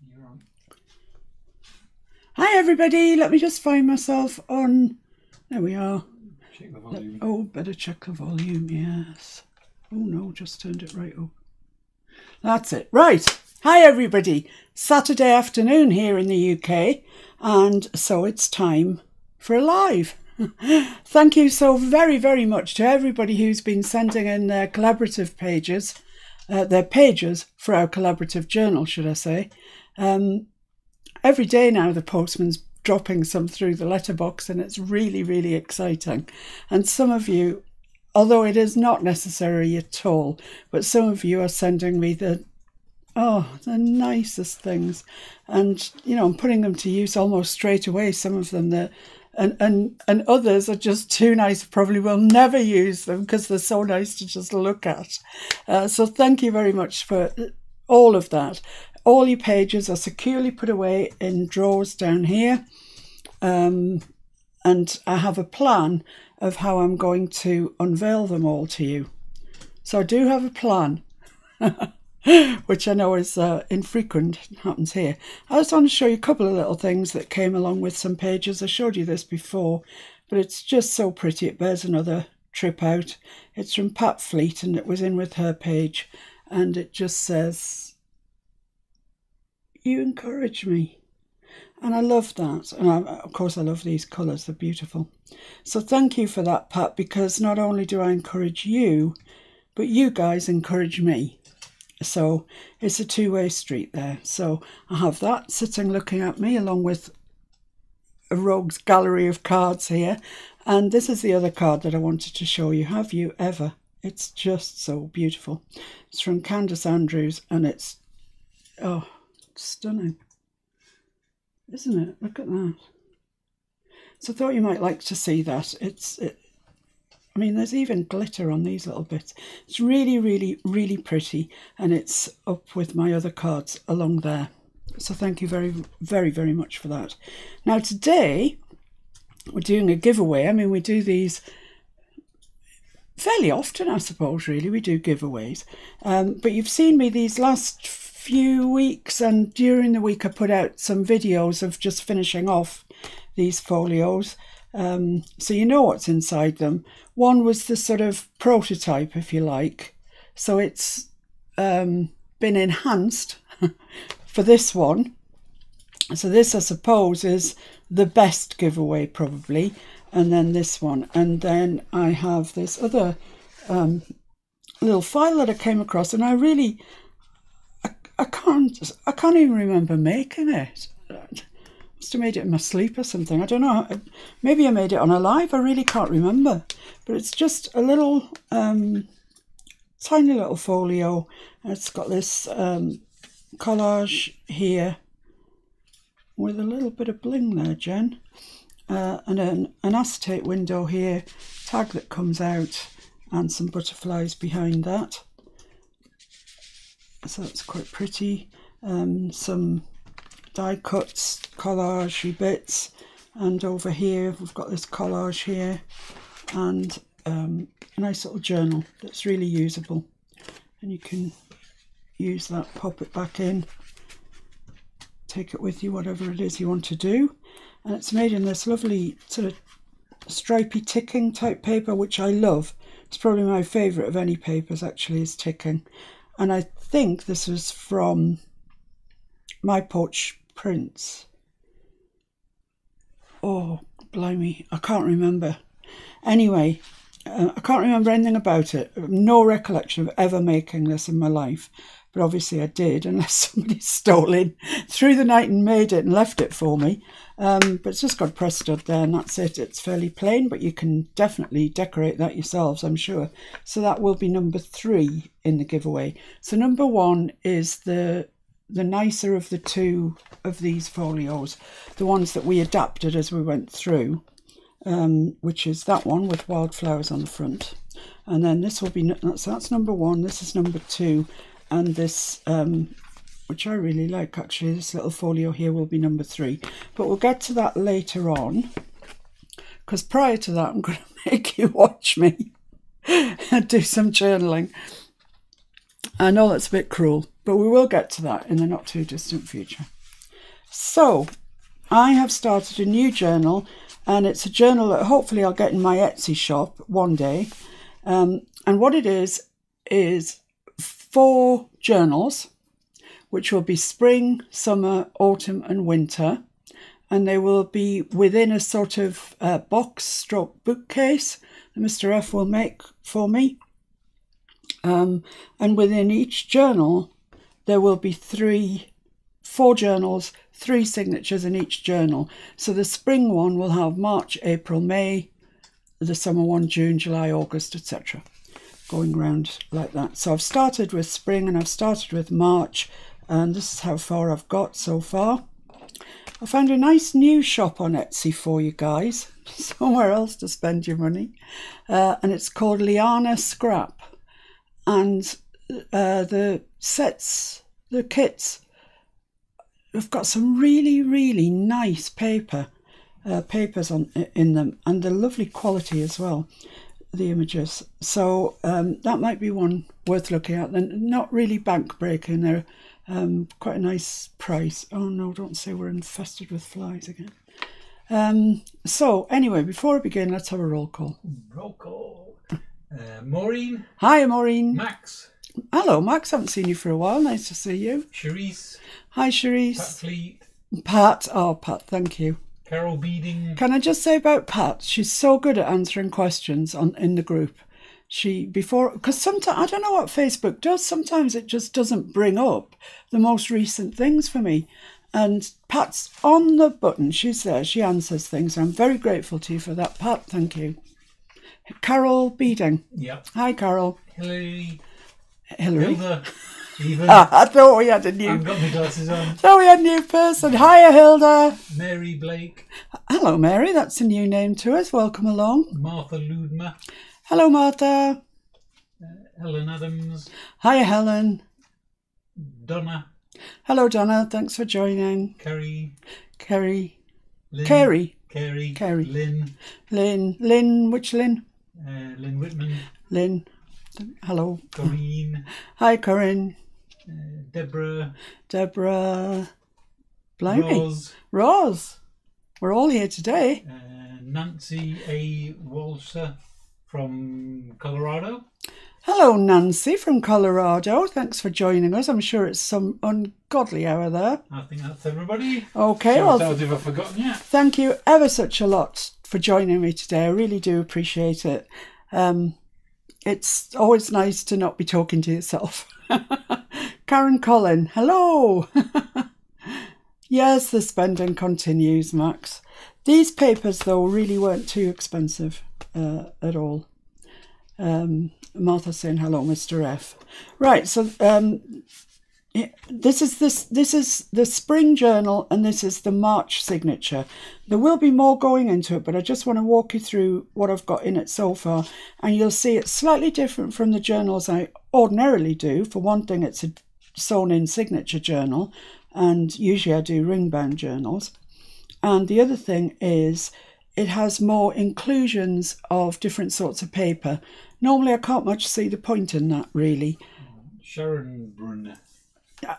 You're on. Hi everybody, let me just find myself on. There we are. Check the volume. Oh, better check the volume, yes. Oh no, just turned it right up. That's it. Right. Hi everybody. Saturday afternoon here in the UK, and so it's time for a live. Thank you so very, very much to everybody who's been sending in their collaborative pages, uh, their pages for our collaborative journal, should I say. Um, every day now, the postman's dropping some through the letterbox, and it's really, really exciting. And some of you, although it is not necessary at all, but some of you are sending me the oh, the nicest things. And, you know, I'm putting them to use almost straight away, some of them that and and and others are just too nice. Probably will never use them because they're so nice to just look at. Uh, so thank you very much for all of that. All your pages are securely put away in drawers down here, um, and I have a plan of how I'm going to unveil them all to you. So I do have a plan. which I know is uh, infrequent, happens here. I just want to show you a couple of little things that came along with some pages. I showed you this before, but it's just so pretty. It bears another trip out. It's from Pat Fleet and it was in with her page and it just says, you encourage me. And I love that. And I, of course, I love these colours. They're beautiful. So thank you for that, Pat, because not only do I encourage you, but you guys encourage me. So it's a two-way street there. So I have that sitting looking at me along with a rogue's gallery of cards here. And this is the other card that I wanted to show you. Have you ever? It's just so beautiful. It's from Candace Andrews and it's, oh, stunning. Isn't it? Look at that. So I thought you might like to see that. It's it, I mean, there's even glitter on these little bits. It's really, really, really pretty. And it's up with my other cards along there. So thank you very, very, very much for that. Now today, we're doing a giveaway. I mean, we do these fairly often, I suppose, really. We do giveaways. Um, but you've seen me these last few weeks and during the week I put out some videos of just finishing off these folios. Um, so you know what's inside them. One was the sort of prototype, if you like. So it's um, been enhanced for this one. So this, I suppose, is the best giveaway probably. And then this one. And then I have this other um, little file that I came across. And I really, I, I can't, I can't even remember making it must have made it in my sleep or something. I don't know. Maybe I made it on a live. I really can't remember. But it's just a little um, tiny little folio. And it's got this um, collage here with a little bit of bling there, Jen. Uh, and an, an acetate window here, tag that comes out, and some butterflies behind that. So that's quite pretty. Um, some die cuts, collage bits and over here we've got this collage here and um, a nice little journal that's really usable and you can use that, pop it back in, take it with you, whatever it is you want to do. And it's made in this lovely sort of stripy ticking type paper, which I love. It's probably my favourite of any papers actually is ticking. And I think this was from My Porch Prints. Oh, blimey, I can't remember. Anyway, uh, I can't remember anything about it. No recollection of ever making this in my life. But obviously I did, unless somebody stole it through the night and made it and left it for me. Um, but it's just got press stud there and that's it. It's fairly plain, but you can definitely decorate that yourselves, I'm sure. So that will be number three in the giveaway. So number one is the the nicer of the two of these folios, the ones that we adapted as we went through, um, which is that one with wildflowers on the front. And then this will be, so that's number one, this is number two, and this, um, which I really like actually, this little folio here will be number three. But we'll get to that later on, because prior to that I'm going to make you watch me do some journaling. I know that's a bit cruel, but we will get to that in the not too distant future. So, I have started a new journal, and it's a journal that hopefully I'll get in my Etsy shop one day. Um, and what it is, is four journals, which will be spring, summer, autumn, and winter. And they will be within a sort of uh, box stroke bookcase that Mr. F will make for me. Um, and within each journal, there will be three, four journals, three signatures in each journal. So the spring one will have March, April, May, the summer one, June, July, August, etc. Going round like that. So I've started with spring and I've started with March, and this is how far I've got so far. I found a nice new shop on Etsy for you guys, somewhere else to spend your money, uh, and it's called Liana Scrap and uh, the sets, the kits, have got some really, really nice paper, uh, papers on in them, and the lovely quality as well. The images, so um, that might be one worth looking at. And not really bank breaking. They're um, quite a nice price. Oh no! Don't say we're infested with flies again. Um, so anyway, before I begin, let's have a roll call. Roll call. Uh, Maureen, Hi, Maureen. Max, Hello, Max. Haven't seen you for a while. Nice to see you. Cherise, Hi, Pat Cherise. Fleet, Pat. Oh, Pat. Thank you. Carol Beading, Can I just say about Pat? She's so good at answering questions on in the group. She before because sometimes I don't know what Facebook does. Sometimes it just doesn't bring up the most recent things for me. And Pat's on the button. She's there. She answers things. I'm very grateful to you for that, Pat. Thank you. Carol Beading. yep, Hi, Carol. Hillary, Hillary. Hilda, even. Ah, I thought we had a new. I've got my glasses on. thought we had a new person. Hiya, Hilda. Mary Blake, Hello, Mary. That's a new name to us. Welcome along. Martha Ludmer, Hello, Martha. Helen Adams, Hiya, Helen. Donna, Hello, Donna. Thanks for joining. Kerry, Kerry. Lynn, Kerry. Kerry, Kerry. Lynn, Lynn. Lynn. Which Lynn? uh, Lynn Whitman, Lynn. Hello. Corrine, Hi, Corinne. Uh, Deborah, Deborah. Blimey. Roz, Roz. We're all here today. uh, Nancy A. Walser from Colorado. Hello, Nancy from Colorado. Thanks for joining us. I'm sure it's some ungodly hour there. I think that's everybody. Okay, well, if I've forgotten yet. thank you ever such a lot for joining me today. I really do appreciate it. Um, it's always nice to not be talking to yourself. Karen Collin, hello. yes, the spending continues, Max. These papers, though, really weren't too expensive uh, at all. Um, Martha saying hello, Mr. F. Right, so um, this is this this is the spring journal and this is the March signature. There will be more going into it, but I just want to walk you through what I've got in it so far, and you'll see it's slightly different from the journals I ordinarily do. For one thing, it's a sewn-in signature journal, and usually I do ring-bound journals. And the other thing is it has more inclusions of different sorts of paper. Normally, I can't much see the point in that, really. Sharon Brunner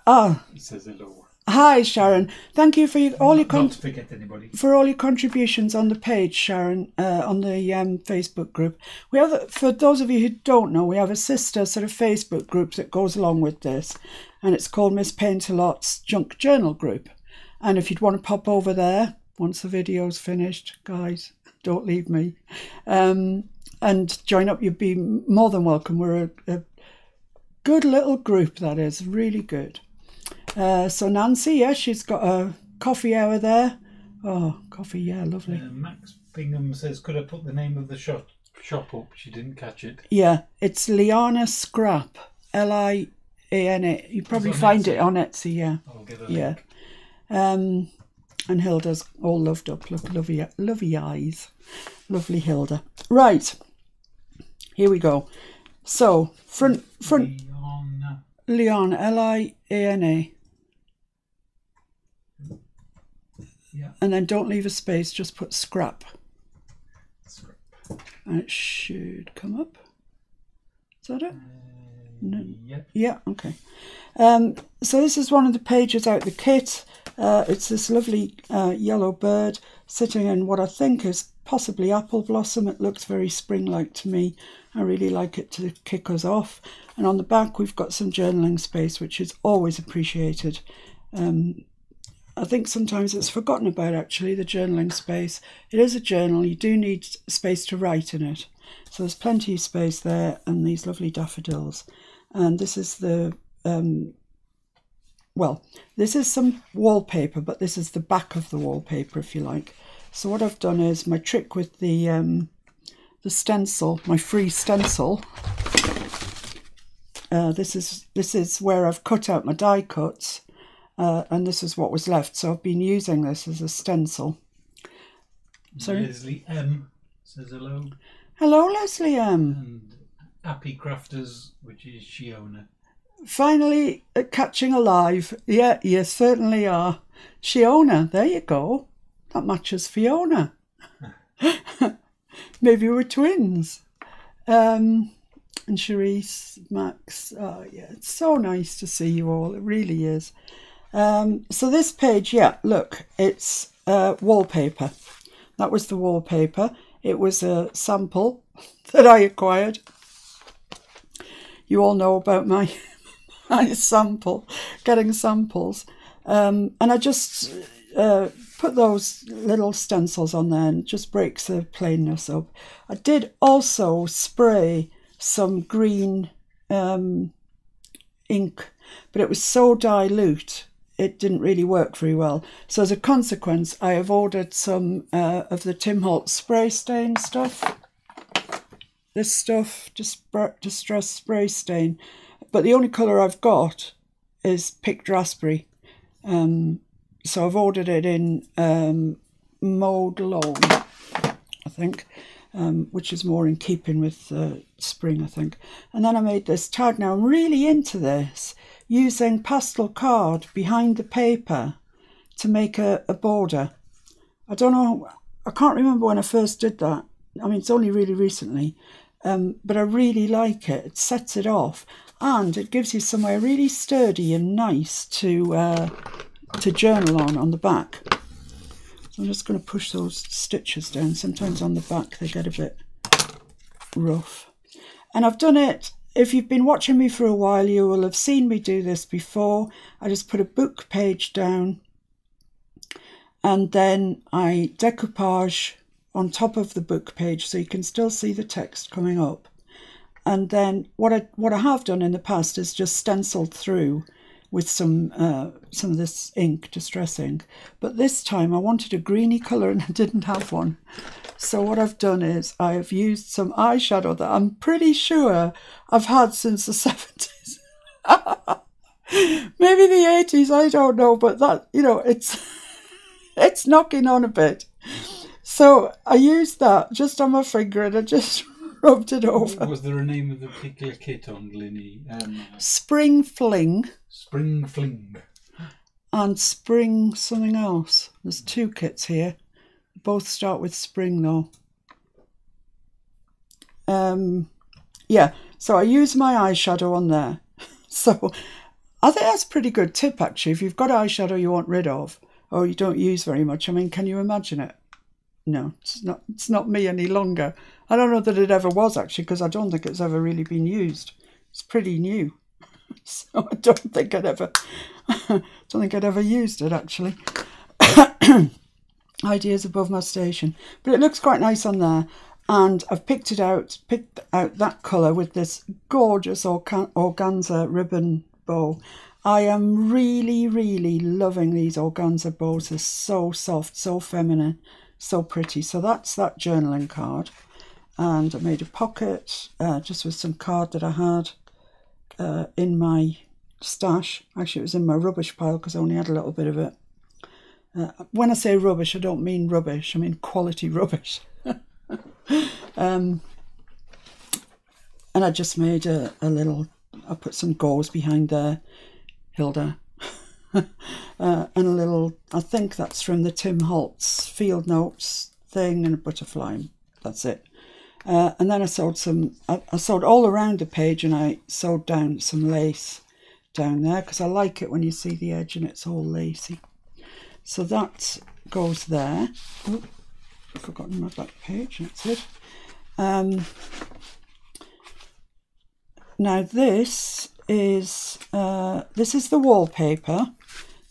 Ah, says hello. hi Sharon. Thank you for your, all your con- forget anybody. for all your contributions on the page, Sharon, uh, on the um, Facebook group. We have, for those of you who don't know, we have a sister sort of Facebook group that goes along with this, and it's called Miss Paintalot's Junk Journal Group. And if you'd want to pop over there once the video's finished, guys, don't leave me, um, and join up, you'd be more than welcome. We're a, a good little group, that is, really good. Uh, so Nancy, yeah, she's got a coffee hour there. Oh, coffee, yeah, lovely. Uh, Max Bingham says, could I put the name of the shop, shop up? She didn't catch it. Yeah, it's Liana Scrap, L I A N A. You probably find Etsy. it on Etsy, yeah, I'll get a yeah. Um, and Hilda's all loved up. Look, lovely, lovely eyes, lovely Hilda. Right, here we go. So front, front, Leon, Liana, L I A N A, yeah. and then don't leave a space. Just put scrap, Scrap. and it should come up. Is that it? Uh, No. Yeah. Yeah, okay. Um, so this is one of the pages out the kit. Uh, it's this lovely uh, yellow bird sitting in what I think is possibly apple blossom. It looks very spring-like to me. I really like it to kick us off. And on the back we've got some journaling space, which is always appreciated. Um, I think sometimes it's forgotten about actually, the journaling space. It is a journal, you do need space to write in it. So there's plenty of space there and these lovely daffodils. And this is the, um, well, this is some wallpaper, but this is the back of the wallpaper if you like. So what I've done is my trick with the, um, the stencil, my free stencil. Uh, this is this is where I've cut out my die cuts uh, and this is what was left. So I've been using this as a stencil. Sorry? Leslie M says hello. Hello, Leslie M. And Happy Crafters, which is Shiona. Finally uh, catching alive. Yeah, you certainly are. Shiona, there you go. That matches Fiona. Maybe we're twins. Um, and Cherise, Max. Oh, yeah, it's so nice to see you all. It really is. Um, so this page, yeah, look, it's uh, wallpaper. That was the wallpaper. It was a sample that I acquired. You all know about my, my sample, getting samples. Um, and I just uh, put those little stencils on there and just breaks the plainness up. I did also spray some green um, ink, but it was so dilute it didn't really work very well. So as a consequence, I have ordered some uh, of the Tim Holtz spray stain stuff. This stuff, Distress Spray Stain. But the only colour I've got is picked raspberry. Um, so I've ordered it in um, Mowed Lawn, I think, um, which is more in keeping with uh, spring, I think. And then I made this tag. Now I'm really into this using pastel card behind the paper to make a, a border. I don't know, I can't remember when I first did that. I mean, it's only really recently, um, but I really like it. It sets it off and it gives you somewhere really sturdy and nice to, uh, to journal on on the back. So I'm just going to push those stitches down. Sometimes on the back they get a bit rough. And I've done it if you've been watching me for a while, you will have seen me do this before. I just put a book page down and then I decoupage on top of the book page so you can still see the text coming up. And then what I what I have done in the past is just stenciled through with some uh, some of this ink, distress ink. But this time I wanted a greeny colour and I didn't have one. So what I've done is I have used some eyeshadow that I'm pretty sure I've had since the 70s. Maybe the 80s, I don't know, but that, you know, it's it's knocking on a bit. So I used that just on my finger and I just rubbed it over. Was there a name of the particular kit on Glinny? Um, Spring Fling. Spring Fling. And Spring something else. There's two kits here. Both start with spring though. Um, yeah, so I use my eyeshadow on there. so I think that's a pretty good tip actually. If you've got eyeshadow you want rid of or you don't use very much, I mean, can you imagine it? No, it's not. It's not me any longer. I don't know that it ever was actually because I don't think it's ever really been used. It's pretty new, so I don't think I'd ever. don't think I'd ever used it actually. ideas above my station. But it looks quite nice on there. And I've picked it out, picked out that colour with this gorgeous organza ribbon bow. I am really, really loving these organza bows. They're so soft, so feminine, so pretty. So that's that journaling card. And I made a pocket uh, just with some card that I had uh, in my stash. Actually, it was in my rubbish pile because I only had a little bit of it. Uh, when I say rubbish, I don't mean rubbish, I mean quality rubbish. um, and I just made a, a little, I put some gauze behind there, Hilda. uh, and a little, I think that's from the Tim Holtz field notes thing and a butterfly. That's it. Uh, and then I sewed some, I, I sewed all around the page and I sewed down some lace down there because I like it when you see the edge and it's all lacy. So that goes there. Oh, I've forgotten my back page, that's it. Um, now this is uh, this is the wallpaper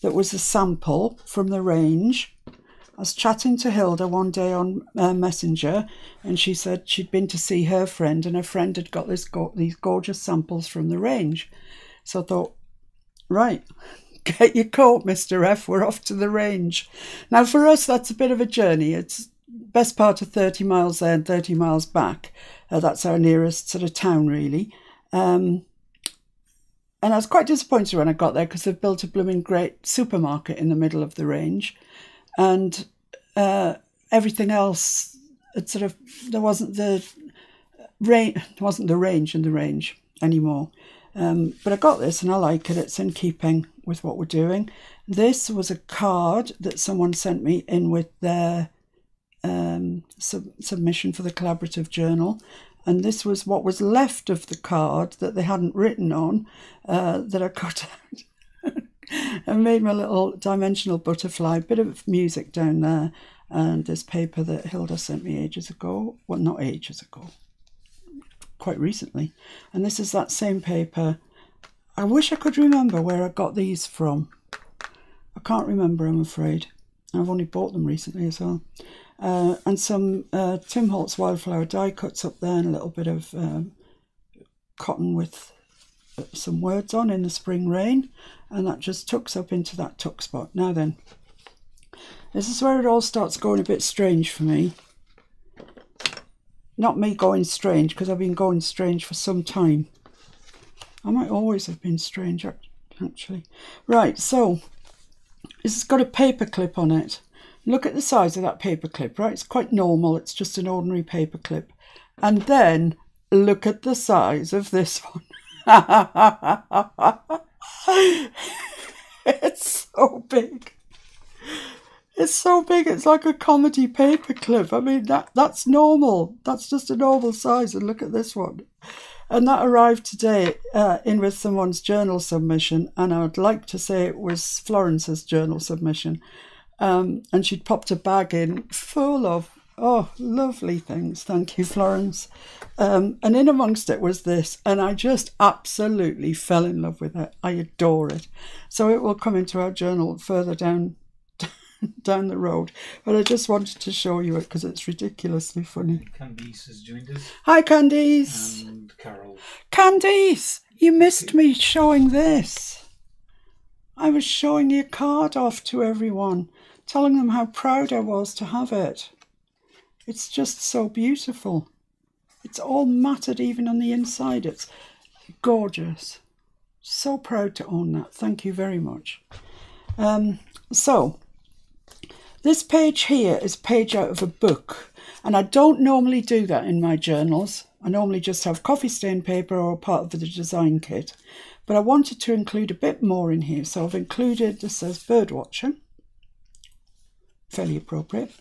that was a sample from the range. I was chatting to Hilda one day on uh, Messenger, and she said she'd been to see her friend, and her friend had got this go- these gorgeous samples from the range. So I thought, right, get your coat, Mister F. We're off to the range. Now for us, that's a bit of a journey. It's best part of thirty miles there and thirty miles back. Uh, that's our nearest sort of town, really. Um, and I was quite disappointed when I got there because they've built a blooming great supermarket in the middle of the range, and uh, everything else. It sort of there wasn't the range, wasn't the range in the range anymore. Um, but I got this and I like it. It's in keeping with what we're doing. This was a card that someone sent me in with their um, sub- submission for the collaborative journal, and this was what was left of the card that they hadn't written on uh, that I cut out and made my little dimensional butterfly, bit of music down there, and this paper that Hilda sent me ages ago. Well, not ages ago, quite recently. And this is that same paper. I wish I could remember where I got these from. I can't remember, I'm afraid. I've only bought them recently as well uh, and some uh, Tim Holtz wildflower die cuts up there and a little bit of um, cotton with some words on in the spring rain and that just tucks up into that tuck spot. Now then, this is where it all starts going a bit strange for me. Not me going strange because I've been going strange for some time. I might always have been strange actually. Right, so this has got a paper clip on it Look at the size of that paper clip, right? It's quite normal. It's just an ordinary paper clip. And then look at the size of this one. it's so big. It's so big. It's like a comedy paper clip. I mean, that that's normal. That's just a normal size. And look at this one. And that arrived today uh, in with someone's journal submission. And I would like to say it was Florence's journal submission. Um, and she'd popped a bag in full of, oh, lovely things. Thank you, Florence. Um, and in amongst it was this, and I just absolutely fell in love with it. I adore it. So it will come into our journal further down down the road. But I just wanted to show you it because it's ridiculously funny. Candice has joined us. Hi, Candice. And Carol. Candice, you missed me showing this. I was showing your card off to everyone telling them how proud I was to have it. It's just so beautiful. It's all matted even on the inside. It's gorgeous. So proud to own that. Thank you very much. Um, so, this page here is a page out of a book, and I don't normally do that in my journals. I normally just have coffee stain paper or part of the design kit, but I wanted to include a bit more in here, so I've included this says bird watching fairly appropriate.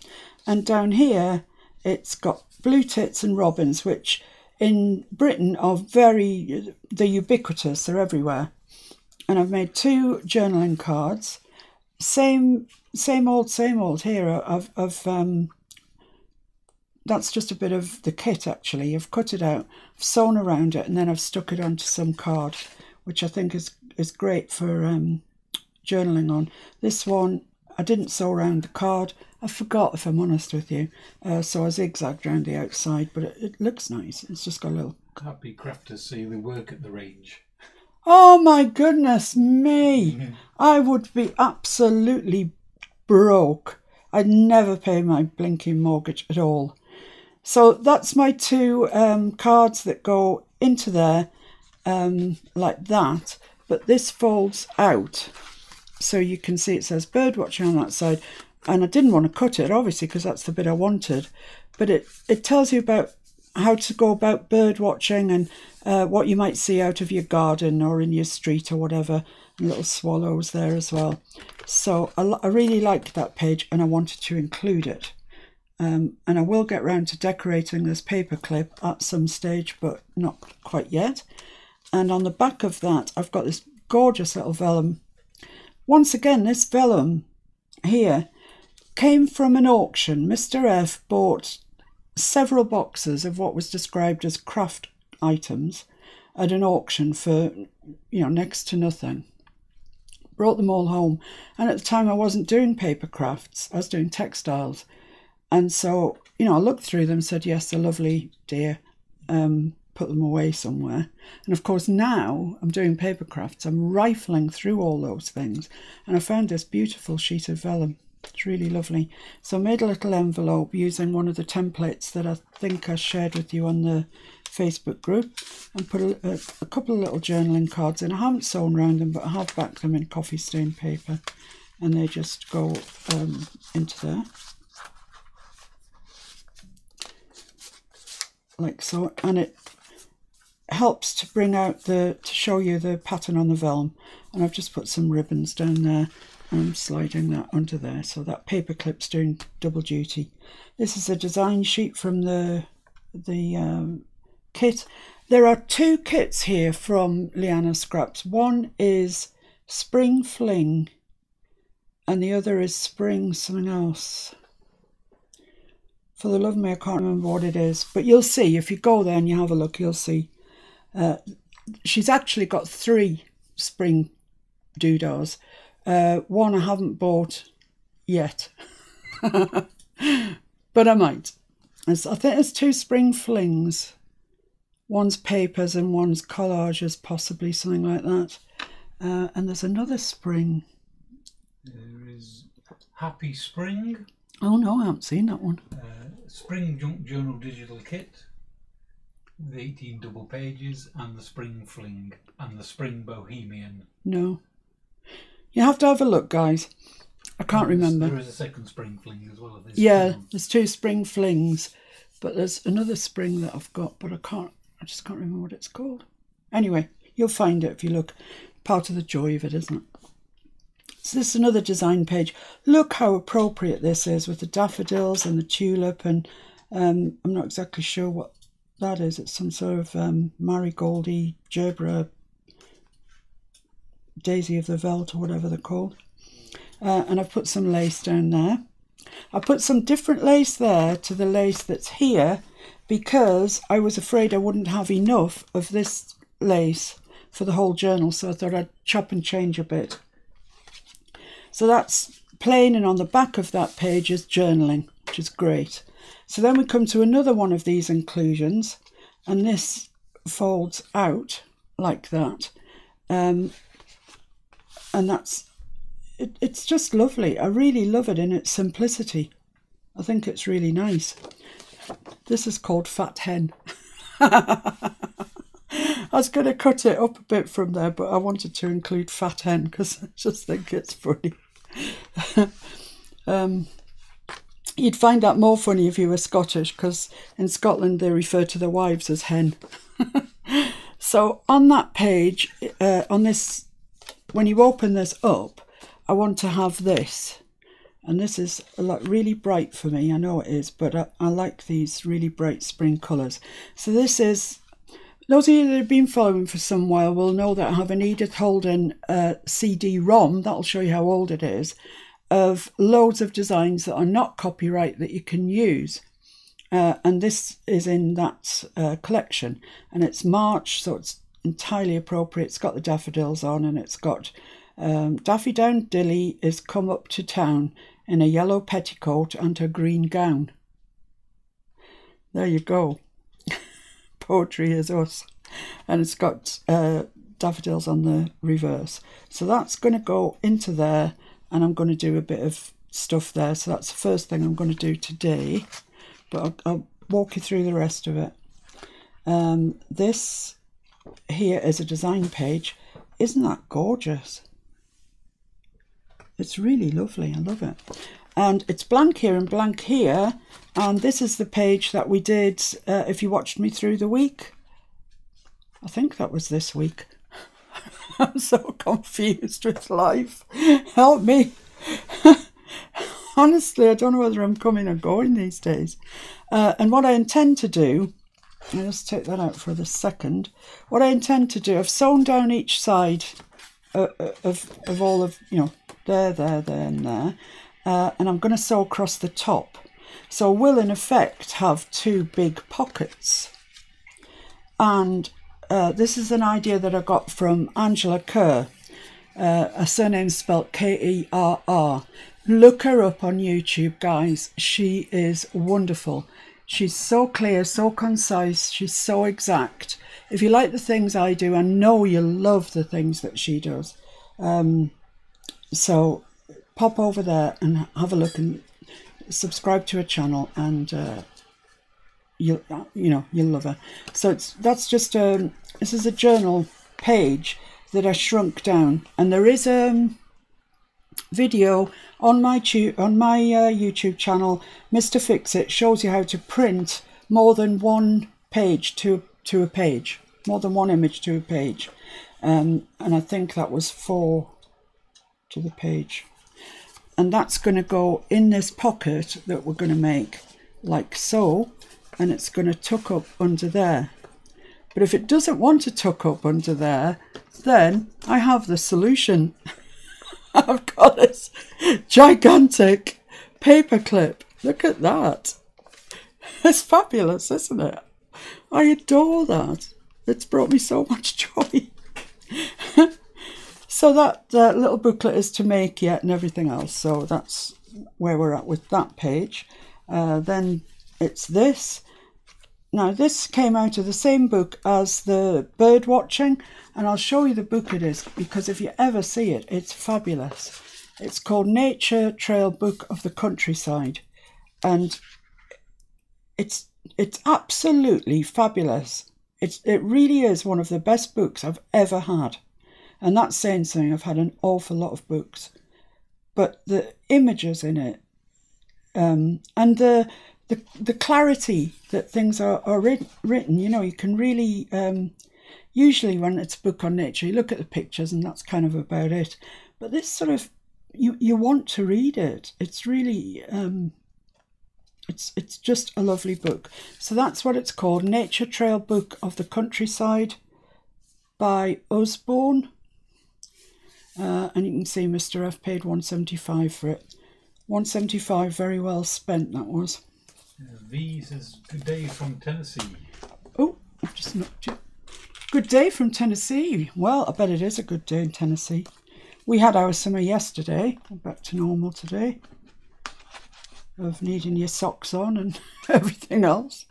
And down here, it's got blue tits and robins, which in Britain are very, they're ubiquitous, they're everywhere. And I've made two journaling cards. Same, same old, same old here of, of um, that's just a bit of the kit actually. I've cut it out, I've sewn around it, and then I've stuck it onto some card, which I think is is great for um, journaling on. This one I didn't sew around the card. I forgot, if I'm honest with you. Uh, so I zigzagged around the outside, but it, it, looks nice. It's just got a little. Happy crafters see the work at the range. Oh my goodness me! Mm-hmm. I would be absolutely broke. I'd never pay my blinking mortgage at all. So that's my two um, cards that go into there um, like that. But this folds out so you can see it says bird watching on that side and I didn't want to cut it obviously because that's the bit I wanted but it it tells you about how to go about bird watching and uh, what you might see out of your garden or in your street or whatever and little swallows there as well so I, I really liked that page and I wanted to include it Um, and I will get round to decorating this paperclip at some stage, but not quite yet. And on the back of that, I've got this gorgeous little vellum. Once again, this vellum here came from an auction. Mr. F bought several boxes of what was described as craft items at an auction for, you know, next to nothing. Brought them all home. And at the time, I wasn't doing paper crafts, I was doing textiles. And so, you know, I looked through them, said, yes, they're lovely, dear. Um, put them away somewhere. And of course, now I'm doing paper crafts, I'm rifling through all those things. And I found this beautiful sheet of vellum. It's really lovely. So I made a little envelope using one of the templates that I think I shared with you on the Facebook group and put a, a, a couple of little journaling cards in. I haven't sewn around them, but I have backed them in coffee stain paper and they just go um, into there. Like so, and it helps to bring out the, to show you the pattern on the vellum. And I've just put some ribbons down there I'm sliding that under there so that paper clip's doing double duty. This is a design sheet from the the um, kit. There are two kits here from Liana Scraps. One is Spring Fling and the other is Spring something else. For the love of me, I can't remember what it is, but you'll see if you go there and you have a look, you'll see. Uh, she's actually got three spring doodahs. Uh, one I haven't bought yet, but I might. There's, I think there's two spring flings. One's papers and one's collages, possibly something like that. Uh, and there's another spring. There is Happy Spring. Oh no, I haven't seen that one. Uh, spring Junk Journal Digital Kit. The 18 double pages and the Spring Fling and the Spring Bohemian. No. You have to have a look, guys. I can't There's- remember. There is a second Spring Fling as well. There's Yeah, two. there's two spring flings, but there's another spring that I've got, but I can't. I just can't remember what it's called. Anyway, you'll find it if you look. Part of the joy of it, isn't it? So this is another design page. Look how appropriate this is with the daffodils and the tulip, and um, I'm not exactly sure what that is. It's some sort of um, marigoldy gerbera daisy of the veldt or whatever they're called. Uh, and I've put some lace down there. I put some different lace there to the lace that's here because I was afraid I wouldn't have enough of this lace for the whole journal, so I thought I'd chop and change a bit. So that's plain, and on the back of that page is journaling, which is great. So then we come to another one of these inclusions, and this folds out like that. Um, and that's it, it's just lovely. I really love it in its simplicity. I think it's really nice. This is called Fat Hen. I was going to cut it up a bit from there, but I wanted to include Fat Hen because I just think it's funny. um, you'd find that more funny if you were Scottish because in Scotland they refer to their wives as hen. so on that page, uh, on this, when you open this up, I want to have this. And this is like really bright for me. I know it is, but I, I like these really bright spring colours. So this is, those of you that have been following for some while will know that I have an Edith Holden uh, CD-ROM, that'll show you how old it is, of loads of designs that are not copyright that you can use. Uh, and this is in that uh, collection. And it's March, so it's entirely appropriate. It's got the daffodils on and it's got um, Daffy Down Dilly is come up to town in a yellow petticoat and a green gown. There you go. Poetry is us. And it's got uh, daffodils on the reverse. So that's going to go into there and I'm going to do a bit of stuff there. So that's the first thing I'm going to do today. But I'll, I'll walk you through the rest of it. Um, this here is a design page. Isn't that gorgeous? It's really lovely. I love it. And it's blank here and blank here. And this is the page that we did uh, if you watched me through the week. I think that was this week. I'm so confused with life. Help me. honestly, I don't know whether I'm coming or going these days. Uh, and what I intend to do, I'll just take that out for the second. What I intend to do, I've sewn down each side of, uh, uh, of, of all of, you know, there, there, there, and there. Uh, and I'm going to sew across the top. So I will in effect have two big pockets. And uh, this is an idea that I got from Angela Kerr. Uh, a surname spelled K E R R. Look her up on YouTube, guys. She is wonderful. She's so clear, so concise, she's so exact. If you like the things I do, I know you'll love the things that she does. Um, so pop over there and have a look and subscribe to her channel and uh, you'll you know you'll love her. So it's that's just um this is a journal page that I shrunk down. And there is a video on my on my uh, YouTube channel Mr Fix It shows you how to print more than one page to to a page. More than one image to a page. Um, and I think that was four to the page. And that's going to go in this pocket that we're going to make like so and it's going to tuck up under there. But if it doesn't want to tuck up under there then I have the solution. I've got this gigantic paper clip look at that. It's fabulous isn't it? I adore that. It's brought me so much joy. So that uh, little booklet is to make yet and everything else. So that's where we're at with that page. Uh, then it's this. Now this came out of the same book as the bird watching and I'll show you the book it is because if you ever see it, it's fabulous. It's called Nature Trail Book of the Countryside and it's it's absolutely fabulous. It's, it really is one of the best books I've ever had. And that's saying something. I've had an awful lot of books, but the images in it, um, and the, the the clarity that things are, are written, written, you know, you can really. Um, usually, when it's a book on nature, you look at the pictures, and that's kind of about it. But this sort of you you want to read it. It's really um, it's it's just a lovely book. So that's what it's called, Nature Trail Book of the Countryside by Usborne. Uh, and you can see Mr. F paid 175 for it. 175, very well spent that was. V says, good day from Tennessee. Oh, just you. Good day from Tennessee. Well, I bet it is a good day in Tennessee. We had our summer yesterday. back to normal today. Of needing your socks on and everything else.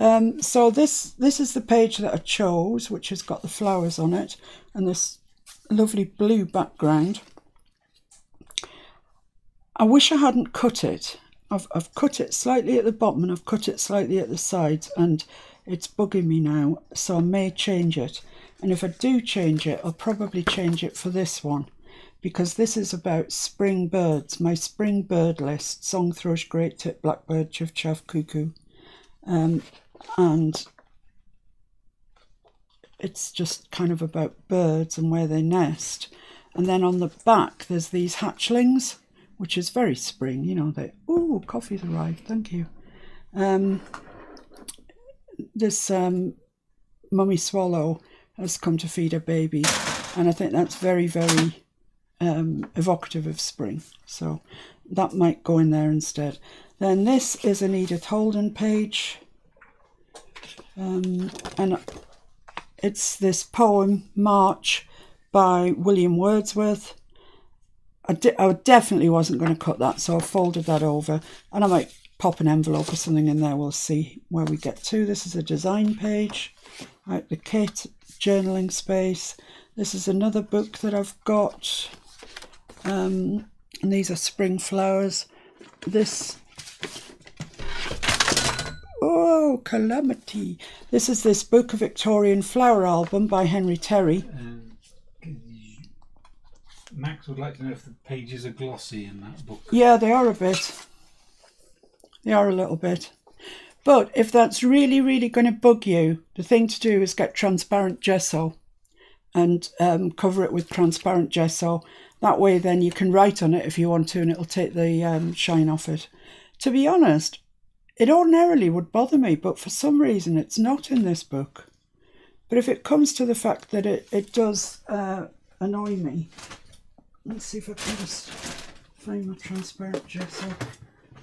Um, so this this is the page that I chose, which has got the flowers on it, and this lovely blue background. I wish I hadn't cut it. I've, I've cut it slightly at the bottom and I've cut it slightly at the sides and it's bugging me now so I may change it. And if I do change it I'll probably change it for this one because this is about spring birds my spring bird list song thrush great tit blackbird chiff chaff cuckoo. Um, and it's just kind of about birds and where they nest. And then on the back, there's these hatchlings, which is very spring. You know, they, oh, coffee's arrived, thank you. Um, this um, mummy swallow has come to feed her babies, and I think that's very, very um, evocative of spring. So that might go in there instead. Then this is an Edith Holden page. Um, and it's this poem, March, by William Wordsworth. I, di- I definitely wasn't going to cut that, so I folded that over. And I might pop an envelope or something in there. We'll see where we get to. This is a design page. Right, the kit, journaling space. This is another book that I've got. Um, and these are spring flowers. This Oh, calamity. This is this Book of Victorian Flower album by Henry Terry. Um, Max would like to know if the pages are glossy in that book. Yeah, they are a bit. They are a little bit. But if that's really, really going to bug you, the thing to do is get transparent gesso and um, cover it with transparent gesso. That way, then you can write on it if you want to, and it'll take the um, shine off it. To be honest, it ordinarily would bother me, but for some reason it's not in this book. But if it comes to the fact that it, it does uh, annoy me, let's see if I can just find my transparent gesso,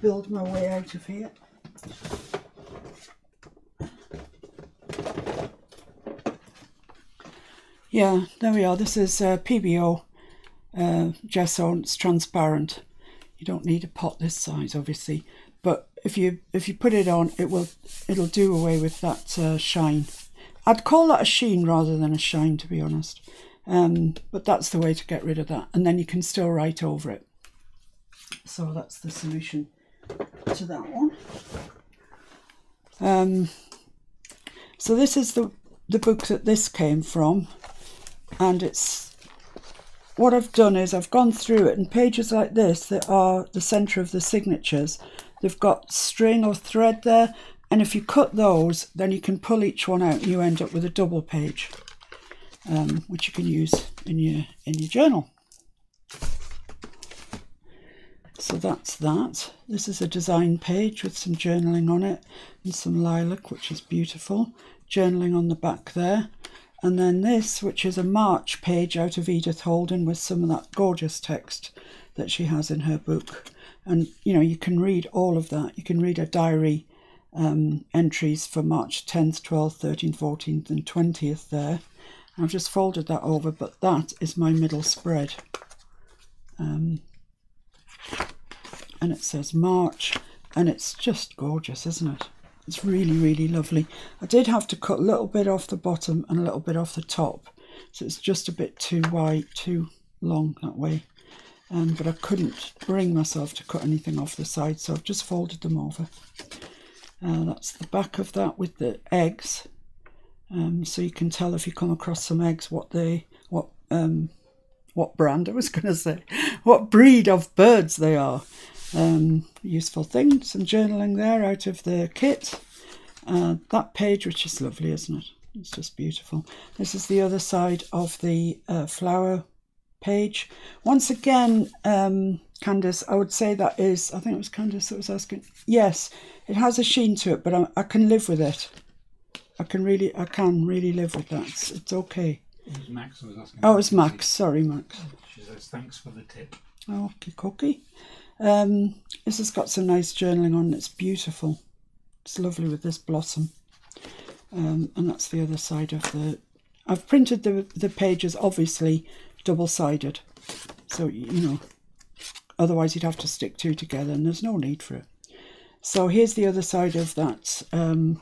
build my way out of here. Yeah, there we are. This is uh, Pebeo uh, gesso. It's transparent. You don't need a pot this size, obviously, but if you if you put it on, it will it'll do away with that uh, shine. I'd call that a sheen rather than a shine, to be honest. Um, but that's the way to get rid of that, and then you can still write over it. So that's the solution to that one. Um, so this is the the book that this came from and it's what I've done is I've gone through it and pages like this that are the centre of the signatures they've got string or thread there and if you cut those then you can pull each one out and you end up with a double page um, which you can use in your in your journal so that's that this is a design page with some journaling on it and some lilac which is beautiful journaling on the back there and then this, which is a March page out of Edith Holden with some of that gorgeous text that she has in her book. And, you know, you can read all of that. You can read her diary um, entries for March 10th, 12th, 13th, 14th, and 20th there. I've just folded that over, but that is my middle spread. Um, and it says March, and it's just gorgeous, isn't it? It's really, really lovely. I did have to cut a little bit off the bottom and a little bit off the top. So it's just a bit too wide, too long that way. Um, but I couldn't bring myself to cut anything off the side, so I've just folded them over. Uh, that's the back of that with the eggs. Um, so you can tell if you come across some eggs what they, what, um, what brand I was going to say, what breed of birds they are. Um, useful thing, some journaling there out of the kit. Uh, that page, which is lovely, isn't it? It's just beautiful. This is the other side of the uh, flower page. Once again, um, Candice, I would say that is, I think it was Candice that was asking. Yes, it has a sheen to it, but I, I can live with it. I can really, I can really live with that. It's, it's okay. It was Max was asking. Oh, it was Max. Sorry, Max. She says, thanks for the tip. Okay, cookie. Um, this has got some nice journaling on. It's beautiful. It's lovely with this blossom. Um, and that's the other side of the... I've printed the, the pages, obviously, double-sided. So, you know, otherwise you'd have to stick two together and there's no need for it. So here's the other side of that um,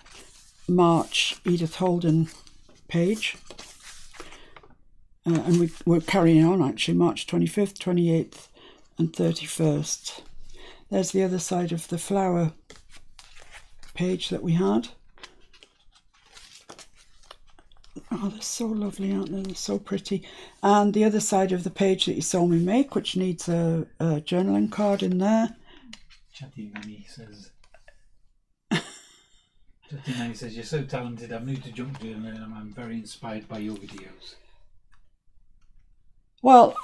March Edith Holden page. Uh, and we, we're carrying on actually, March 25th, 28th, and 31st. There's the other side of the flower page that we had. Oh, they're so lovely, aren't they? They're so pretty. And the other side of the page that you saw me make, which needs a, a journaling card in there. Chatty Nanny says, Chatty Nanny says, You're so talented. I'm new to junk journaling and I'm very inspired by your videos. Well,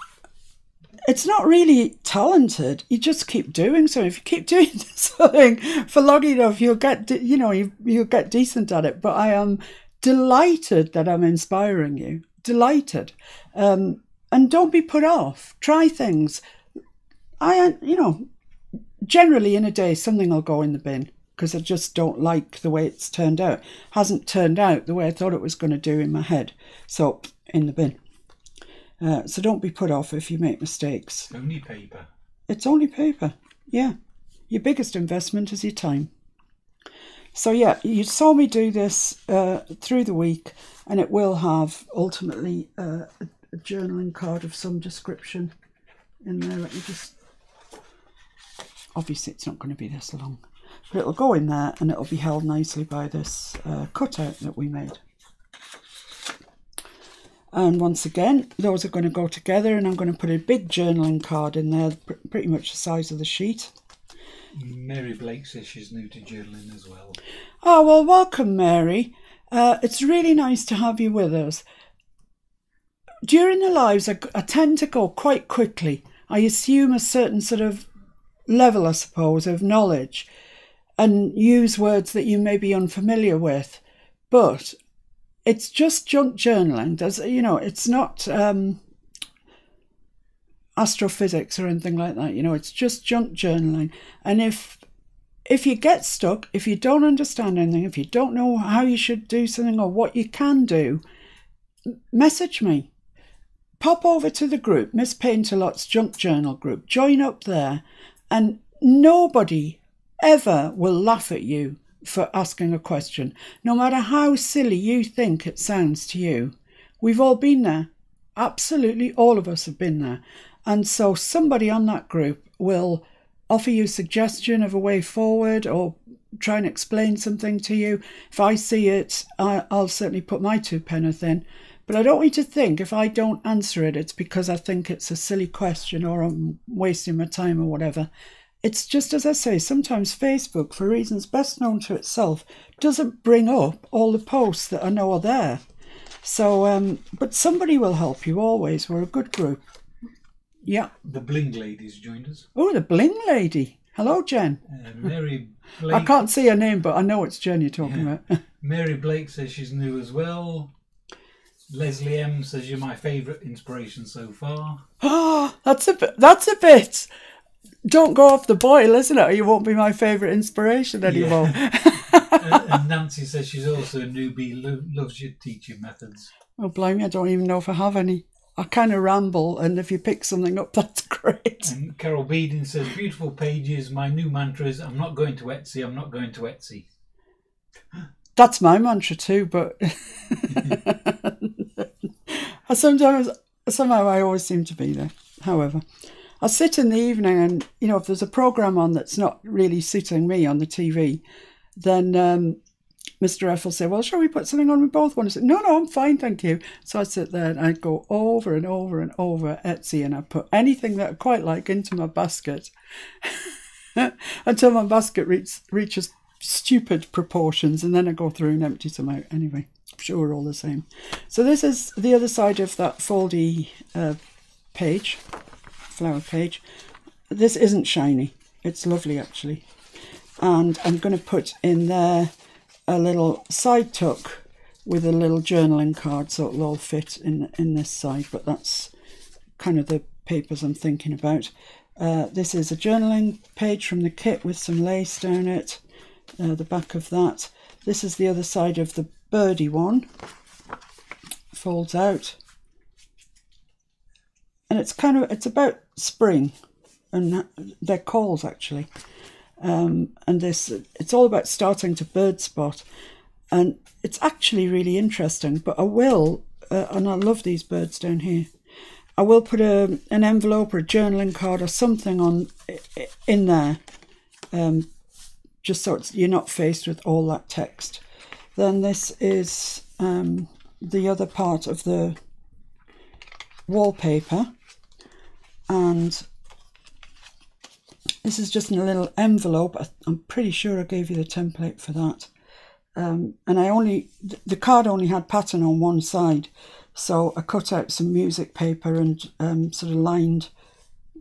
it's not really talented. You just keep doing so. If you keep doing something for long enough, you'll get, you know, you, you'll get decent at it. But I am delighted that I'm inspiring you. Delighted. Um, and don't be put off. Try things. I, you know, generally in a day, something will go in the bin because I just don't like the way it's turned out. Hasn't turned out the way I thought it was going to do in my head. So, in the bin. Uh, so don't be put off if you make mistakes. Only paper. It's only paper, yeah. Your biggest investment is your time. So yeah, you saw me do this uh, through the week, and it will have ultimately uh, a, a journaling card of some description in there. Let me just. Obviously, it's not going to be this long, but it'll go in there, and it'll be held nicely by this uh, cutout that we made. And once again, those are going to go together and I'm going to put a big journaling card in there, pr pretty much the size of the sheet. Mary Blake says she's new to journaling as well. Oh, well, welcome, Mary. Uh, it's really nice to have you with us. during the lives, I, I tend to go quite quickly. I assume a certain sort of level, I suppose, of knowledge and use words that you may be unfamiliar with. But it's just junk journaling. Does you know? It's not um, astrophysics or anything like that. You know, it's just junk journaling. And if if you get stuck, if you don't understand anything, if you don't know how you should do something or what you can do, message me. Pop over to the group, Miss Paintalot's Junk Journal group. Join up there, and nobody ever will laugh at you for asking a question, no matter how silly you think it sounds to you. We've all been there. Absolutely all of us have been there. And so somebody on that group will offer you suggestion of a way forward or try and explain something to you. If I see it, I, will certainly put my two penneth in. But I don't want you to think if I don't answer it, it's because I think it's a silly question or I'm wasting my time or whatever. It's just as I say, sometimes Facebook, for reasons best known to itself, doesn't bring up all the posts that I know are there. So, um, but somebody will help you always. We're a good group. Yeah. The Bling Lady's joined us. Oh, the Bling Lady. Hello, Jen. Uh, Mary Blake. I can't see her name, but I know it's Jen you're talking yeah. about. Mary Blake says she's new as well. Leslie M says you're my favourite inspiration so far. Ah, that's a bit. That's a bit. Don't go off the boil, isn't it? Or you won't be my favourite inspiration anymore. Yeah. and Nancy says she's also a newbie, lo- loves your teaching methods. Oh, blame me, I don't even know if I have any. I kind of ramble, and if you pick something up, that's great. And Carol Beeding says, Beautiful pages. My new mantra is I'm not going to Etsy, I'm not going to Etsy. That's my mantra too, but sometimes, somehow, I always seem to be there. However, I sit in the evening, and you know, if there's a program on that's not really suiting me on the TV, then um, Mr. F will say, Well, shall we put something on we both want to say, No, no, I'm fine, thank you. So I sit there and I go over and over and over Etsy and I put anything that I quite like into my basket until my basket reach, reaches stupid proportions and then I go through and empty some out anyway. I'm sure we're all the same. So this is the other side of that foldy uh, page, flower page. This isn't shiny. It's lovely actually. And I'm going to put in there a little side tuck with a little journaling card so it'll all fit in, in this side, but that's kind of the papers I'm thinking about. Uh, this is a journaling page from the kit with some lace down it, uh, the back of that. This is the other side of the birdie one. Folds out. And it's kind of, it's about spring and their calls actually. Um, and this it's all about starting to bird spot, and it's actually really interesting. But I will, uh, and I love these birds down here. I will put a an envelope or a journaling card or something on in there, um, just so you're not faced with all that text. Then this is um, the other part of the wallpaper, and this is just in a little envelope. I'm pretty sure I gave you the template for that. Um, and I only, the card only had pattern on one side. So I cut out some music paper and um, sort of lined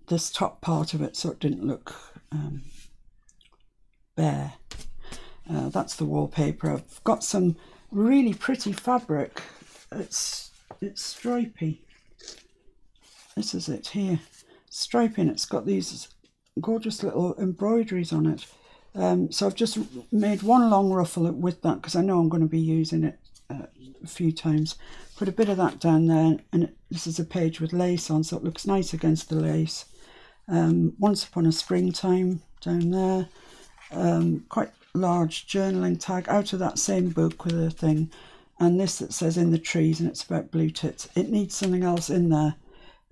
this top part of it so it didn't look um, bare. Uh, that's the wallpaper. I've got some really pretty fabric. It's it's stripy. This is it here. Striping. It's got these gorgeous little embroideries on it. Um, so I've just made one long ruffle with that because I know I'm going to be using it uh, a few times. Put a bit of that down there and it, this is a page with lace on so it looks nice against the lace. Um, Once Upon a Springtime down there. Um, quite large journaling tag out of that same book with a thing. And this that says In the Trees and it's about blue tits. It needs something else in there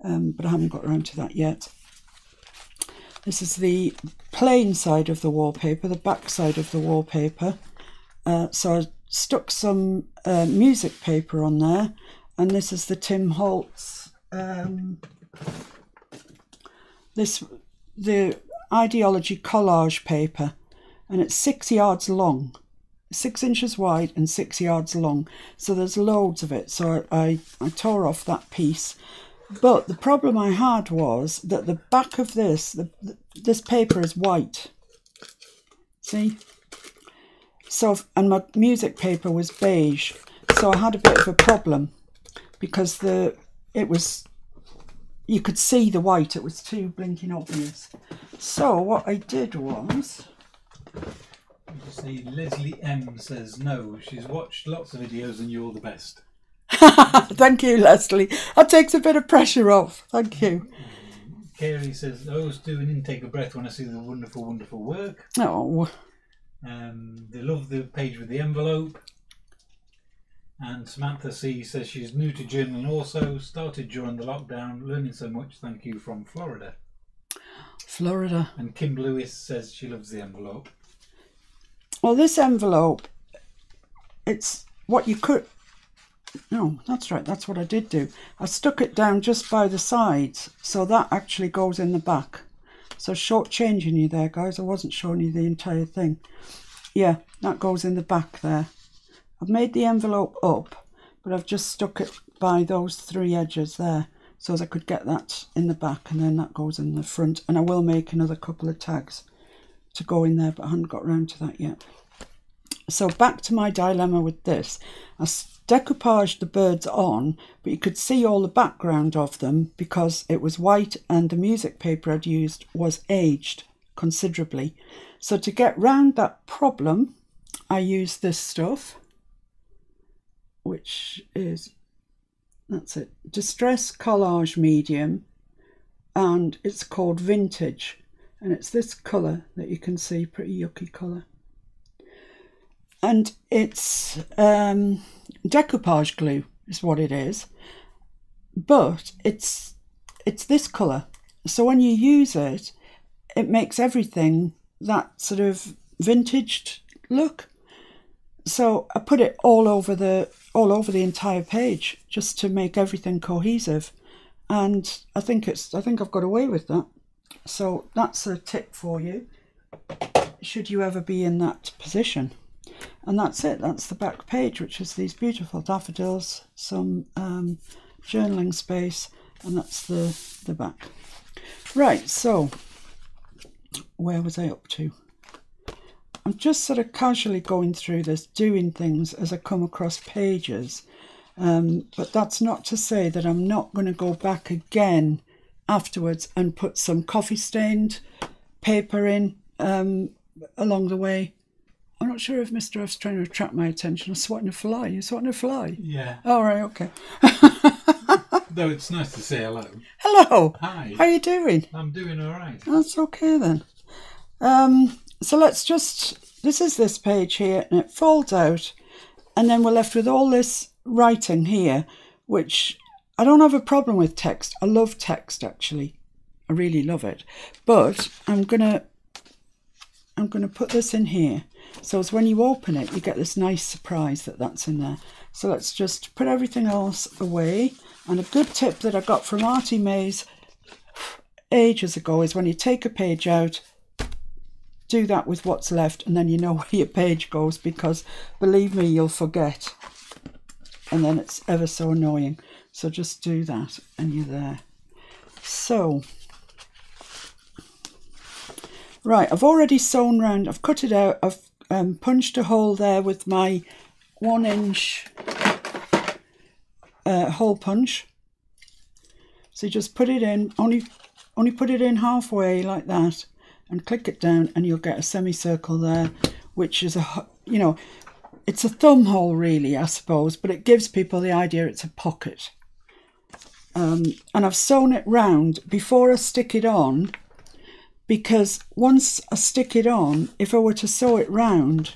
um, but I haven't got around to that yet. This is the plain side of the wallpaper, the back side of the wallpaper. Uh, so I stuck some uh, music paper on there, and this is the Tim Holtz. Um, this the Idea-ology collage paper, and it's six yards long. six inches wide and six yards long. So there's loads of it. So I, I, I tore off that piece. But the problem I had was that the back of this, the, this paper is white. See? So, and my music paper was beige. So I had a bit of a problem because the it was you could see the white it was too blinking obvious so what i did was You see, Leslie M says no. She's watched lots of videos and you're the best. thank you leslie that takes a bit of pressure off thank you Carey says, I always do an intake of breath when I see the wonderful, wonderful work. oh Um, they love the page with the envelope. And Samantha C says she's new to journaling also, started during the lockdown, learning so much, thank you from Florida. florida And Kim Lewis says she loves the envelope. well this envelope it's what you could no that's right that's what i did do. I stuck it down just by the sides so that actually goes in the back. So shortchanging you there guys. I wasn't showing you the entire thing. Yeah that goes in the back there. I've made the envelope up but i've just stuck it by those three edges there so as i could get that in the back and then that goes in the front. And i will make another couple of tags to go in there but i haven't got around to that yet. So back to my dilemma with this. I decoupaged the birds on, but you could see all the background of them because it was white and the music paper I'd used was aged considerably. So to get round that problem, I used this stuff, which is, that's it, Distress Collage Medium, and it's called Vintage. And it's this colour that you can see, pretty yucky colour and it's um, decoupage glue is what it is. But it's it's this color so when you use it it makes everything that sort of vintaged look. So i put it all over the all over the entire page just to make everything cohesive. And i think it's i think i've got away with that. So that's a tip for you should you ever be in that position and that's it. That's the back page which is these beautiful daffodils some um, journaling space and that's the the back. Right so where was i up to? I'm just sort of casually going through this doing things as i come across pages. Um, but that's not to say that i'm not going to go back again afterwards and put some coffee stained paper in um, along the way not sure if Mr. F's trying to attract my attention. I'm swatting a fly. You're swatting a fly? Yeah. All right, okay. Though it's nice to say hello. Hello. Hi. How are you doing? I'm doing all right. That's okay then. Um, so let's just. This is this page here, and it folds out, and then we're left with all this writing here, which I don't have a problem with text. I love text actually. I really love it. But I'm gonna I'm gonna put this in here. So when you open it, you get this nice surprise that that's in there. So let's just put everything else away. And a good tip that I got from Artie Mays ages ago is when you take a page out, do that with what's left, and then you know where your page goes because believe me, you'll forget. And then it's ever so annoying. So just do that, and you're there. So, right, I've already sewn round, I've cut it out, I've um, punched a hole there with my one inch uh, hole punch. So you just put it in, only only put it in halfway like that, and click it down, and you'll get a semicircle there, which is a, you know, it's a thumb hole really, I suppose, but it gives people the idea it's a pocket. Um, and I've sewn it round before I stick it on, because once I stick it on, if I were to sew it round,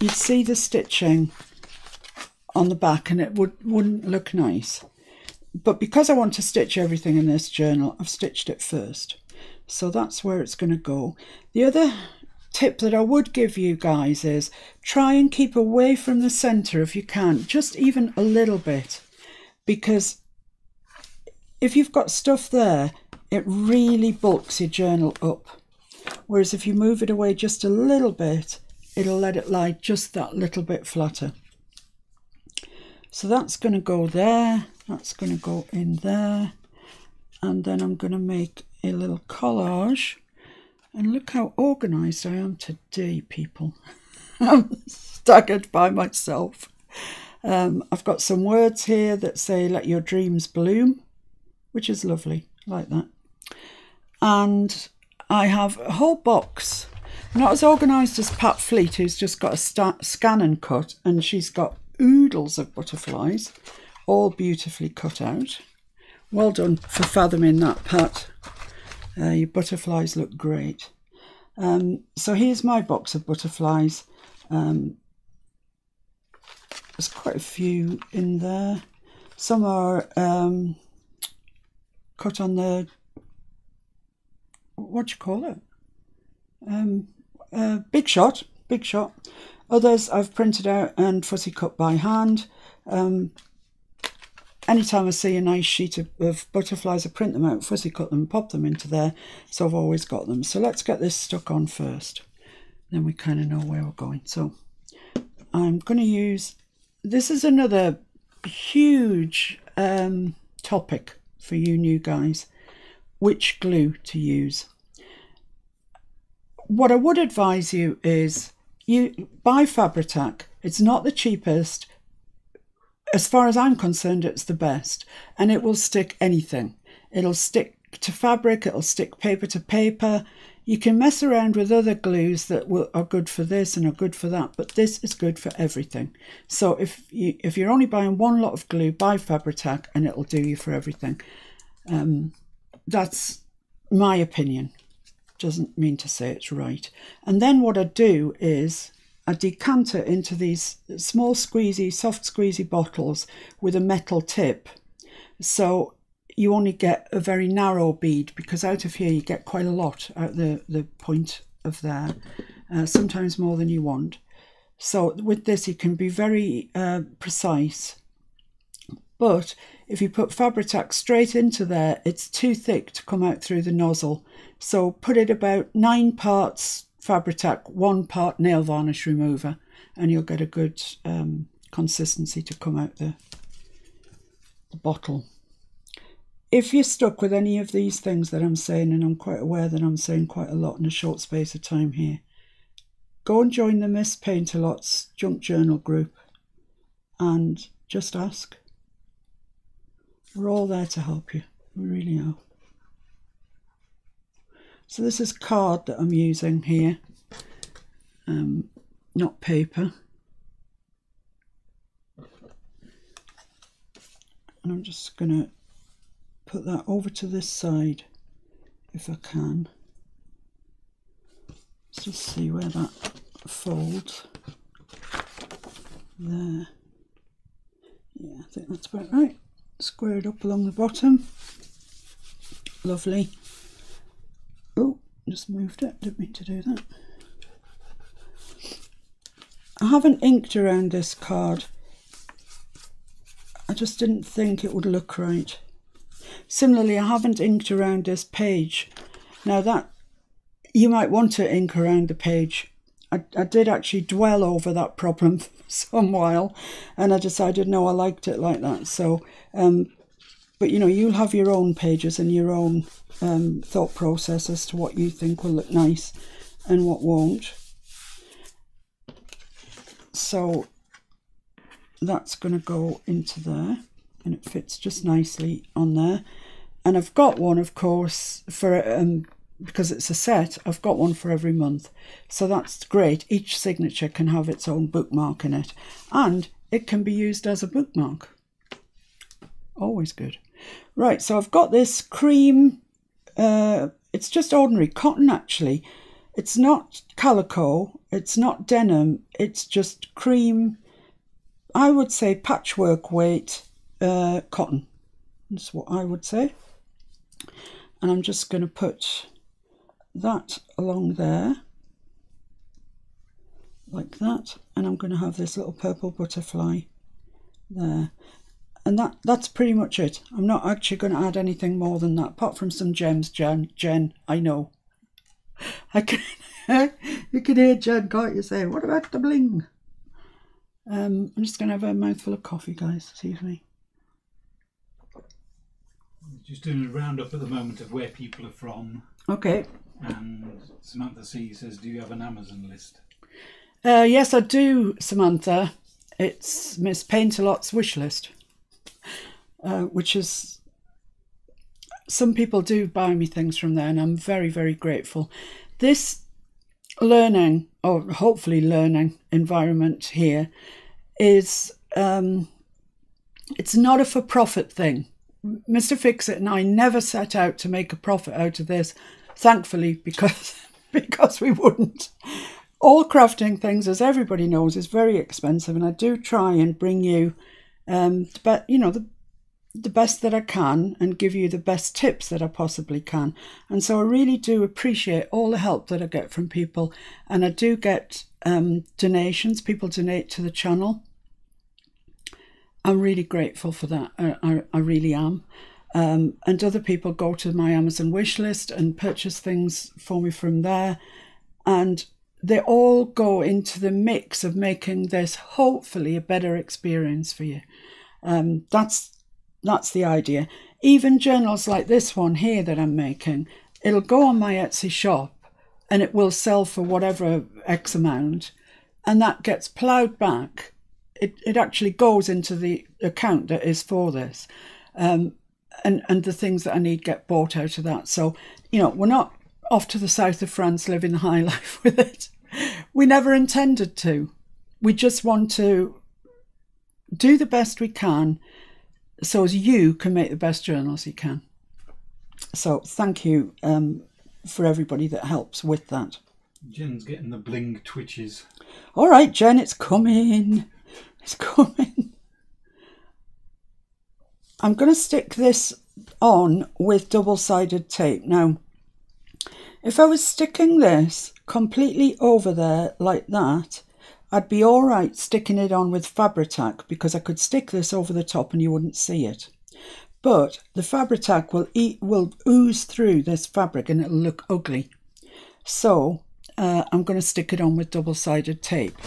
you'd see the stitching on the back, and it would wouldn't look nice but because I want to stitch everything in this journal, I've stitched it first. So that's where it's going to go. The other tip that I would give you guys is try and keep away from the centre if you can, just even a little bit. Because if you've got stuff there, it really bulks your journal up. Whereas if you move it away just a little bit, it'll let it lie just that little bit flatter. So that's going to go there, that's going to go in there, and then I'm going to make a little collage. And look how organised I am today, people. I'm staggered by myself. Um, I've got some words here that say, let your dreams bloom, which is lovely, like that. And I have a whole box, not as organised as Pat Fleet, who's just got a scan and cut, and she's got oodles of butterflies, all beautifully cut out. Well done for fathoming that, Pat. Uh, your butterflies look great. Um, so here's my box of butterflies. Um, there's quite a few in there. Some are um, cut on the what you call it? Um, uh, big shot, big shot. Others I've printed out and fussy cut by hand. Um, anytime I see a nice sheet of, of, butterflies, I print them out, fussy cut them, pop them into there. So I've always got them. So let's get this stuck on first. Then we kind of know where we're going. So I'm going to use, this is another huge um, topic for you new guys which glue to use. What I would advise you is you buy Fabri-Tac. It's not the cheapest. As far as I'm concerned, it's the best, and it will stick anything. It'll stick to fabric, it'll stick paper to paper. You can mess around with other glues that will, are good for this and are good for that, but this is good for everything. So if you if you're only buying one lot of glue, buy Fabri-Tac and it'll do you for everything. Um, that's my opinion. Doesn't mean to say it's right. And then what I do is I decant it into these small squeezy, soft squeezy bottles with a metal tip. So you only get a very narrow bead because out of here you get quite a lot at the, the point of there, uh, sometimes more than you want. So with this you can be very uh, precise. But if you put Fabri-Tac straight into there, it's too thick to come out through the nozzle. So put it about nine parts Fabri-Tac, one part nail varnish remover, and you'll get a good um, consistency to come out the, the bottle. If you're stuck with any of these things that I'm saying, and I'm quite aware that I'm saying quite a lot in a short space of time here, go and join the Miss Paintalot's Junk Journal group and just ask. We're all there to help you. We really are. So this is card that I'm using here, um, not paper. And I'm just going to put that over to this side if I can. Let's just see where that folds. There. Yeah, I think that's about right squared up along the bottom. Lovely. Oh, just moved it, didn't mean to do that. I haven't inked around this card. I just didn't think it would look right. Similarly, I haven't inked around this page. Now that you might want to ink around the page I, I did actually dwell over that problem for some while and I decided no I liked it like that so um, but you know you'll have your own pages and your own um, thought process as to what you think will look nice and what won't so that's going to go into there and it fits just nicely on there and I've got one of course for um, because it's a set, I've got one for every month. So that's great. Each signature can have its own bookmark in it. And it can be used as a bookmark. Always good. Right, so I've got this cream. Uh, it's just ordinary cotton, actually. It's not calico. It's not denim. It's just cream. I would say patchwork weight uh, cotton. That's what I would say. And I'm just going to put that along there like that and I'm going to have this little purple butterfly there and that that's pretty much it I'm not actually going to add anything more than that apart from some gems Jen Jen I know I can, you can hear Jen, can't you, saying, what about the bling? Um, I'm just going to have a mouthful of coffee, guys. Excuse me. Just doing a roundup at the moment of where people are from. Okay. And Samantha C says, Do you have an Amazon list? Uh, yes, I do, Samantha. It's Miss Paintalot's wish list, uh, which is some people do buy me things from there, and I'm very, very grateful. This learning, or hopefully learning environment here, is um, it's not a for-profit thing. Mr. Fixit and I never set out to make a profit out of this, thankfully, because because we wouldn't. All crafting things, as everybody knows, is very expensive, and I do try and bring you, um, but you know, the the best that I can and give you the best tips that I possibly can. And so I really do appreciate all the help that I get from people, and I do get um, donations. People donate to the channel. I'm really grateful for that. I, I, I really am. Um, and other people go to my Amazon wish list and purchase things for me from there. And they all go into the mix of making this hopefully a better experience for you. Um, that's that's the idea. Even journals like this one here that I'm making, it'll go on my Etsy shop and it will sell for whatever X amount, and that gets ploughed back. It, it actually goes into the account that is for this. Um, and, and the things that I need get bought out of that. So, you know, we're not off to the south of France living the high life with it. We never intended to. We just want to do the best we can so as you can make the best journals you can. So thank you um, for everybody that helps with that. Jen's getting the bling twitches. All right, Jen, it's coming. It's coming. I'm going to stick this on with double-sided tape. Now, if I was sticking this completely over there like that, I'd be all right sticking it on with Fabri-Tac because I could stick this over the top and you wouldn't see it. But the Fabri-Tac will eat, will ooze through this fabric and it'll look ugly. So uh, I'm going to stick it on with double-sided tape,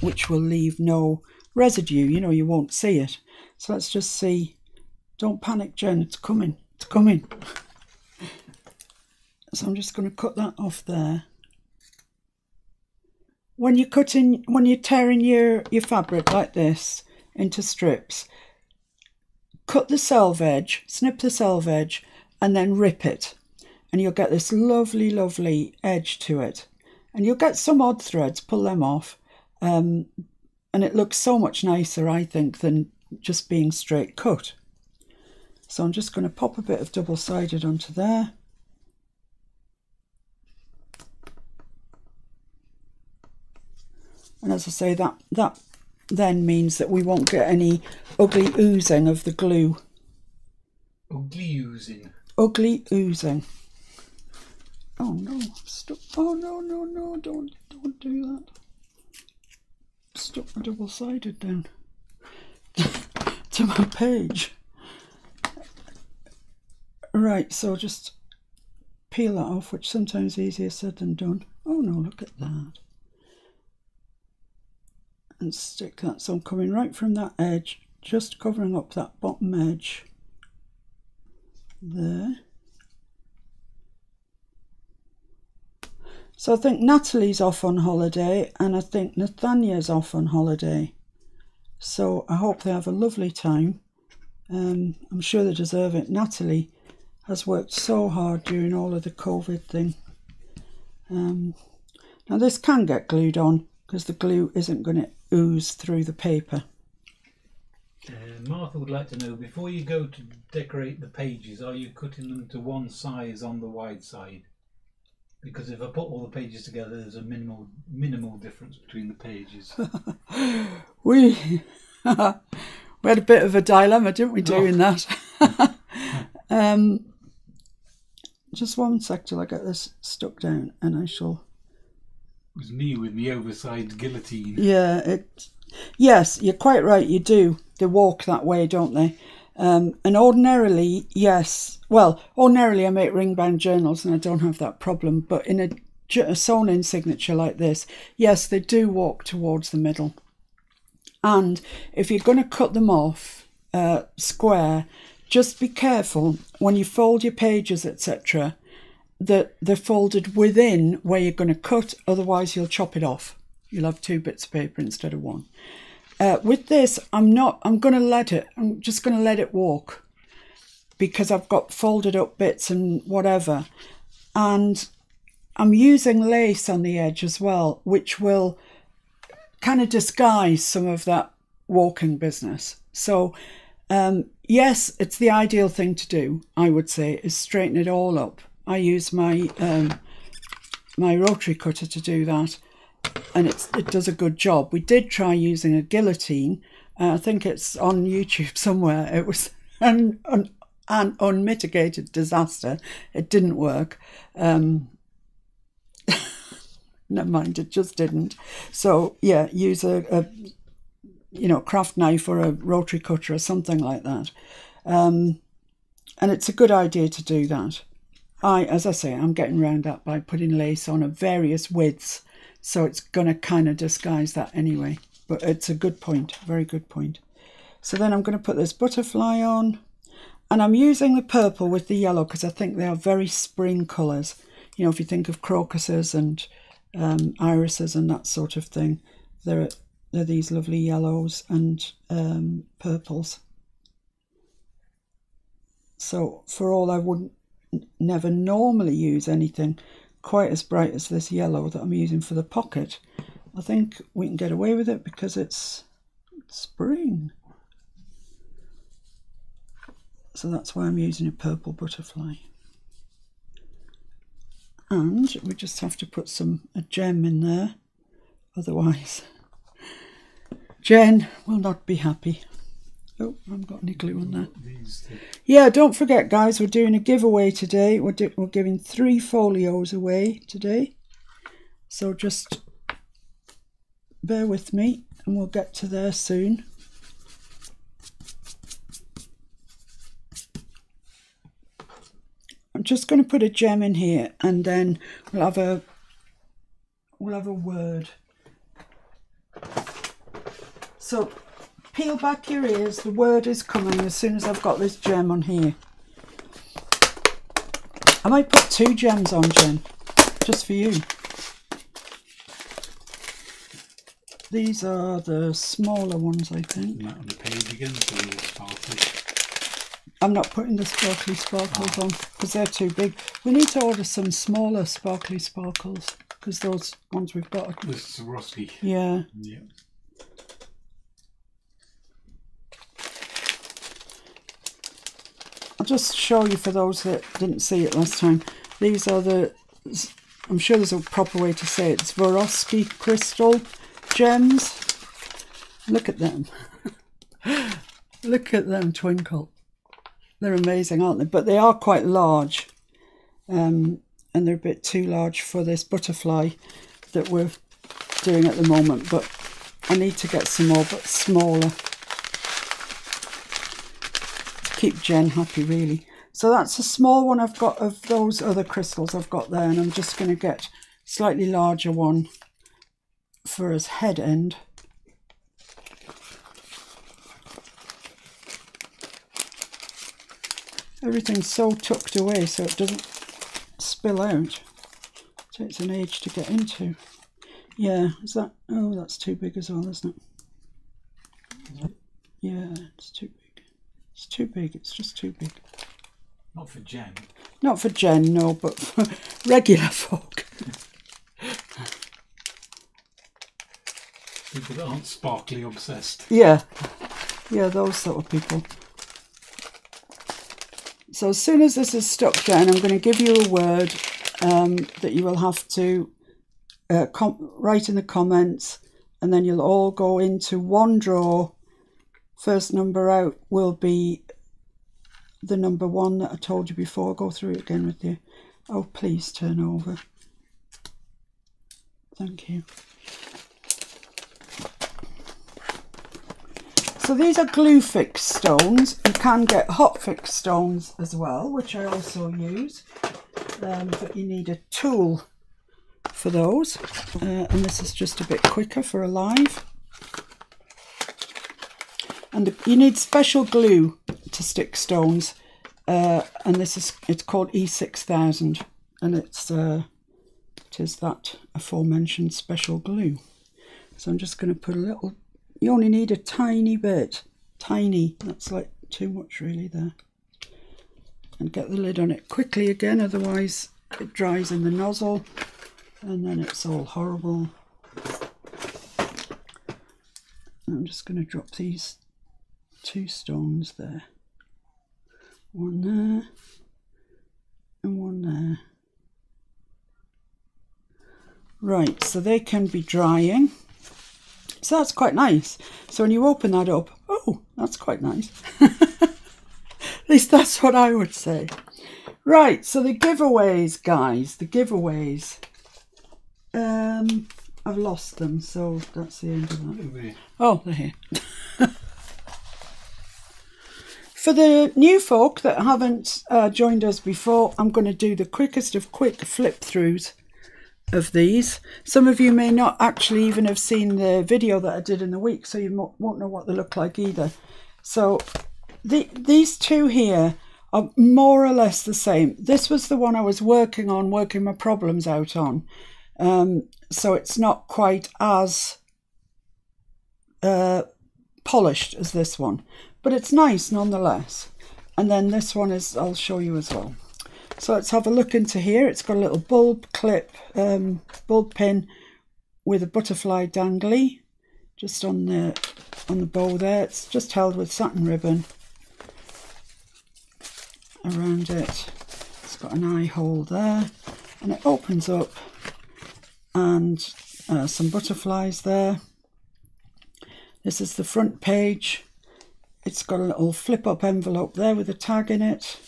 which will leave no residue. You know, you won't see it. So let's just see. Don't panic, Jen. It's coming. It's coming. So I'm just going to cut that off there when you're cutting, when you're tearing your, your fabric like this into strips, cut the selvedge, snip the selvedge, and then rip it. And you'll get this lovely, lovely edge to it. And you'll get some odd threads, pull them off. Um, and it looks so much nicer, I think, than just being straight cut. So I'm just going to pop a bit of double-sided onto there. And as I say, that, that then means that we won't get any ugly oozing of the glue. Ugly oozing. Ugly oozing. Oh no, stop. Oh no, no, no, don't, don't do that. Stuck my double sided down to my page. Right, so just peel that off, which sometimes is easier said than done. Oh no, look at that and stick that. So I'm coming right from that edge, just covering up that bottom edge there. So I think Natalie's off on holiday and I think Nathania's off on holiday. So I hope they have a lovely time. Um, I'm sure they deserve it. Natalie has worked so hard during all of the COVID thing. Um, now this can get glued on because the glue isn't going to ooze through the paper. Uh, Martha would like to know before you go to decorate the pages, are you cutting them to one size on the wide side? Because if I put all the pages together, there's a minimal minimal difference between the pages. we we had a bit of a dilemma, didn't we, doing oh. that? um, just one sec till I get this stuck down, and I shall it was me with the oversized guillotine. Yeah, it. Yes, you're quite right. You do. They walk that way, don't they? Um, and ordinarily, yes. Well, ordinarily I make ring bound journals and I don't have that problem. But in a a sewn in signature like this, yes, they do walk towards the middle. And if you're going to cut them off uh, square, just be careful when you fold your pages, etc., that they're folded within where you're going to cut, otherwise, you'll chop it off. You'll have two bits of paper instead of one. Uh, with this, I'm not, I'm going to let it, I'm just going to let it walk because I've got folded up bits and whatever. And I'm using lace on the edge as well, which will kind of disguise some of that walking business. So, um, yes, it's the ideal thing to do, I would say, is straighten it all up. I use my um, my rotary cutter to do that, and it does a good job. We did try using a guillotine. Uh, I think it's on YouTube somewhere. It was an, an, an unmitigated disaster. It didn't work. Um, never mind, it just didn't. So yeah, use a, a you know craft knife or a rotary cutter or something like that. Um, and it's a good idea to do that. I, as I say, I'm getting round that by putting lace on of various widths, so it's going to kind of disguise that anyway. But it's a good point, very good point. So then I'm going to put this butterfly on, and I'm using the purple with the yellow because I think they are very spring colours. You know, if you think of crocuses and um, irises and that sort of thing, they're, they're these lovely yellows and um, purples. So for all I wouldn't never normally use anything quite as bright as this yellow that I'm using for the pocket. I think we can get away with it because it's spring. So that's why I'm using a purple butterfly. And we just have to put some a gem in there, otherwise Jen will not be happy. Oh, I haven't got any glue on there. Yeah, don't forget, guys, we're doing a giveaway today. We're, do, we're giving three folios away today. So just bear with me and we'll get to there soon. I'm just going to put a gem in here and then we'll have a we'll have a word. So Peel back your ears, the word is coming as soon as I've got this gem on here. I might put two gems on, Jen, just for you. These are the smaller ones, I think. on the page again, I'm not putting the sparkly sparkles oh. on because they're too big. We need to order some smaller sparkly sparkles because those ones we've got. Are... This Swarovski. Yeah. Yeah. I'll just show you for those that didn't see it last time. These are the, I'm sure there's a proper way to say it, it's Swarovski crystal gems. Look at them. Look at them twinkle. They're amazing, aren't they? But they are quite large. Um, and they're a bit too large for this butterfly that we're doing at the moment. But I need to get some more, but smaller keep Jen happy really. So that's a small one I've got of those other crystals I've got there and I'm just going to get slightly larger one for his head end. Everything's so tucked away so it doesn't spill out. Takes an age to get into. Yeah, is that, oh that's too big as well isn't it? Yeah, it's too big. It's too big. It's just too big. Not for Jen. Not for Jen, no, but for regular folk. People that aren't sparkly obsessed. Yeah. Yeah, those sort of people. So as soon as this is stuck down, I'm going to give you a word um, that you will have to uh, write in the comments and then you'll all go into one drawer first number out will be the number one that I told you before. I'll go through it again with you. Oh, please turn over. Thank you. So these are glue fix stones. You can get hot fix stones as well, which I also use. Um, but you need a tool for those. Uh, and this is just a bit quicker for a live. And you need special glue to stick stones. Uh, and this is, it's called E6000. And it's, uh, it is that aforementioned special glue. So I'm just going to put a little, you only need a tiny bit. Tiny, that's like too much really there. And get the lid on it quickly again, otherwise it dries in the nozzle and then it's all horrible. I'm just going to drop these two stones there. One there and one there. Right, so they can be drying. So that's quite nice. So when you open that up, oh, that's quite nice. At least that's what I would say. Right, so the giveaways, guys, the giveaways. Um, I've lost them, so that's the end of that. Oh, they're here. For the new folk that haven't uh, joined us before, I'm going to do the quickest of quick flip throughs of these. Some of you may not actually even have seen the video that I did in the week, so you won't know what they look like either. So the, these two here are more or less the same. This was the one I was working on, working my problems out on. Um, so it's not quite as uh, polished as this one, but it's nice nonetheless. And then this one is, I'll show you as well. So let's have a look into here. It's got a little bulb clip, um, bulb pin with a butterfly dangly just on the on the bow there. It's just held with satin ribbon around it. It's got an eye hole there and it opens up and uh, some butterflies there. This is the front page. It's got a little flip up envelope there with a tag in it,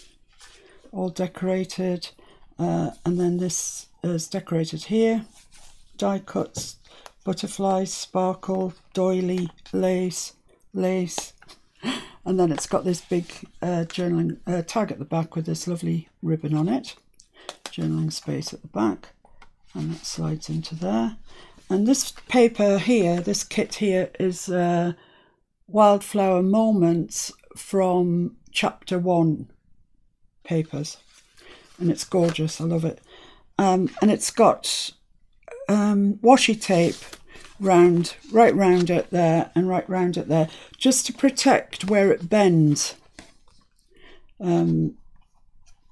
all decorated. Uh, and then this is decorated here. Die cuts, butterflies, sparkle, doily, lace, lace, and then it's got this big uh, journaling uh, tag at the back with this lovely ribbon on it journaling space at the back and that slides into there and this paper here this kit here is uh, wildflower moments from chapter one papers and it's gorgeous i love it um, and it's got um, washi tape round, right round it there and right round it there, just to protect where it bends. Um,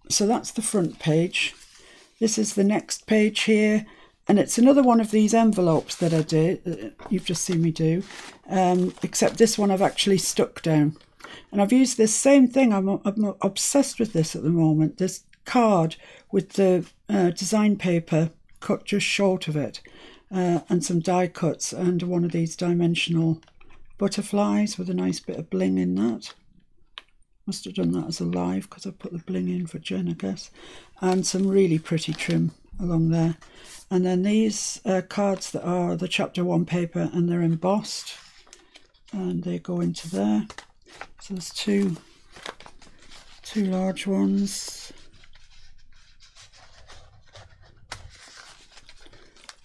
so that's the front page. This is the next page here, and it's another one of these envelopes that I did, you've just seen me do, um, except this one I've actually stuck down. And I've used this same thing, I'm, I'm obsessed with this at the moment, this card with the uh, design paper cut just short of it uh, and some die cuts and one of these dimensional butterflies with a nice bit of bling in that. Must have done that as a live because I put the bling in for Jen, I guess. And some really pretty trim along there. And then these uh, cards that are the chapter one paper and they're embossed. And they go into there. So there's two, two large ones.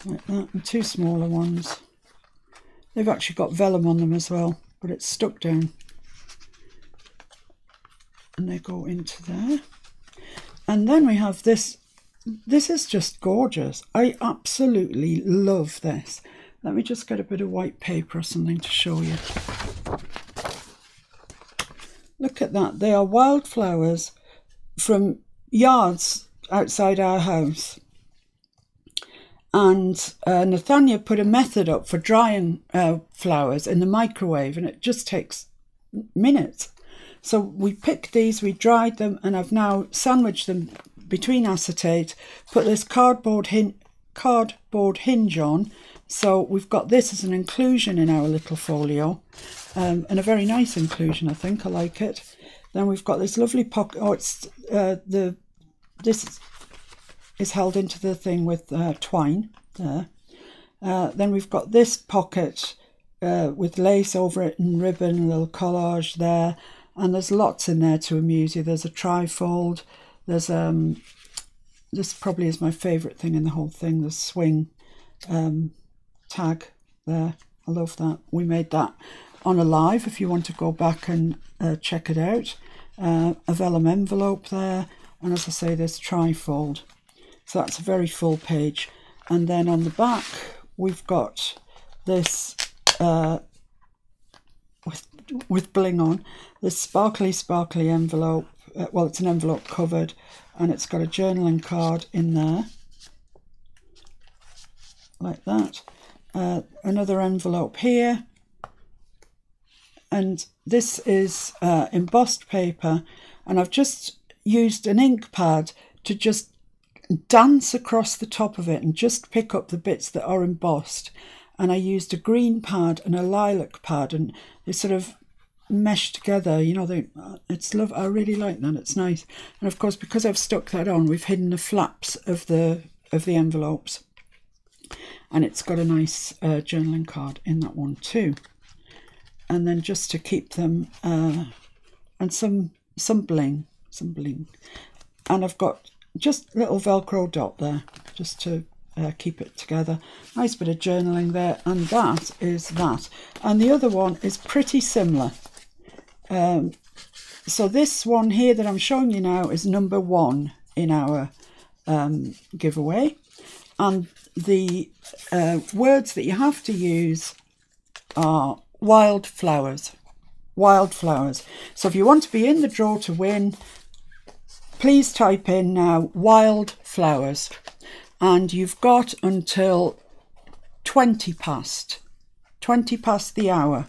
Like that and two smaller ones. They've actually got vellum on them as well but it's stuck down. And they go into there. And then we have this this is just gorgeous. I absolutely love this. Let me just get a bit of white paper or something to show you. Look at that. They are wildflowers from yards outside our house. And uh, Nathania put a method up for drying uh, flowers in the microwave, and it just takes minutes. So we picked these, we dried them, and I've now sandwiched them between acetate, put this cardboard, hin- cardboard hinge on. So we've got this as an inclusion in our little folio, um, and a very nice inclusion, I think. I like it. Then we've got this lovely pocket. Oh, it's uh, the this is held into the thing with uh, twine there. Uh, then we've got this pocket uh, with lace over it and ribbon, a little collage there. And there's lots in there to amuse you. There's a trifold, there's um, this probably is my favourite thing in the whole thing, the swing um, tag there. I love that. We made that on a live if you want to go back and uh, check it out. Uh, a vellum envelope there, and as I say, this trifold. So that's a very full page. And then on the back, we've got this uh, with, with bling on, this sparkly, sparkly envelope. Uh, well, it's an envelope covered, and it's got a journaling card in there, like that. Uh, another envelope here, and this is uh, embossed paper, and I've just used an ink pad to just dance across the top of it and just pick up the bits that are embossed. And I used a green pad and a lilac pad, and they sort of mesh together. You know, they it's love. I really like that. It's nice. And of course, because I've stuck that on, we've hidden the flaps of the of the envelopes, and it's got a nice uh, journaling card in that one too. And then just to keep them, uh, and some some bling, some bling, and I've got just little velcro dot there just to uh, keep it together nice bit of journaling there and that is that and the other one is pretty similar um, so this one here that I'm showing you now is number one in our um, giveaway. And the uh, words that you have to use are wildflowers. Wildflowers. So if you want to be in the draw to win please type in now wildflowers. And you've got until 20 past 20 past the hour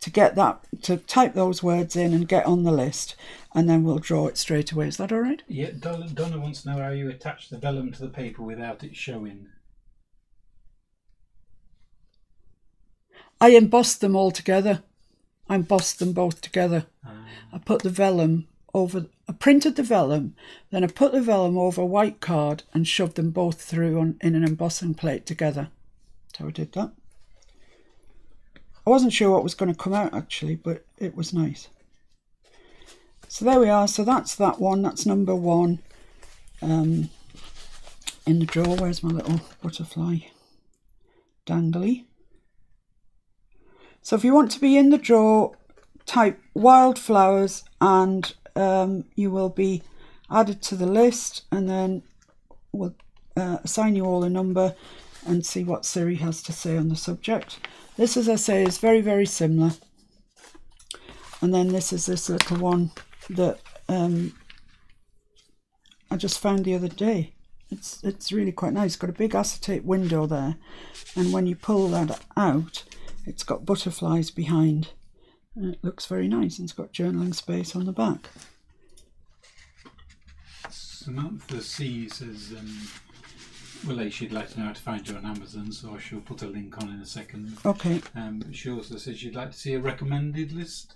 to get that to type those words in and get on the list and then we'll draw it straight away. Is that all right? Yeah, Donna, wants to know how you attach the vellum to the paper without it showing. i embossed them all together. I embossed them both together. Ah. i put the vellum over i printed the vellum then i put the vellum over white card and shoved them both through on in an embossing plate together. That's how i did that i wasn't sure what was going to come out actually but it was nice. So there we are. So that's that one. That's number one. Um in the drawer. Where's my little butterfly dangly? So if you want to be in the draw type wildflowers and um, you will be added to the list and then we'll uh, assign you all a number and see what Siri has to say on the subject. This, as I say, is very, very similar. And then this is this little one that um, I just found the other day. It's it's really quite nice. It's got a big acetate window there, and when you pull that out, it's got butterflies behind. And it looks very nice, and it's got journaling space on the back. Samantha C says, um, well, she'd like to know how to find you on Amazon, so she'll put a link on in a second. Okay. Um, she also says she'd like to see a recommended list.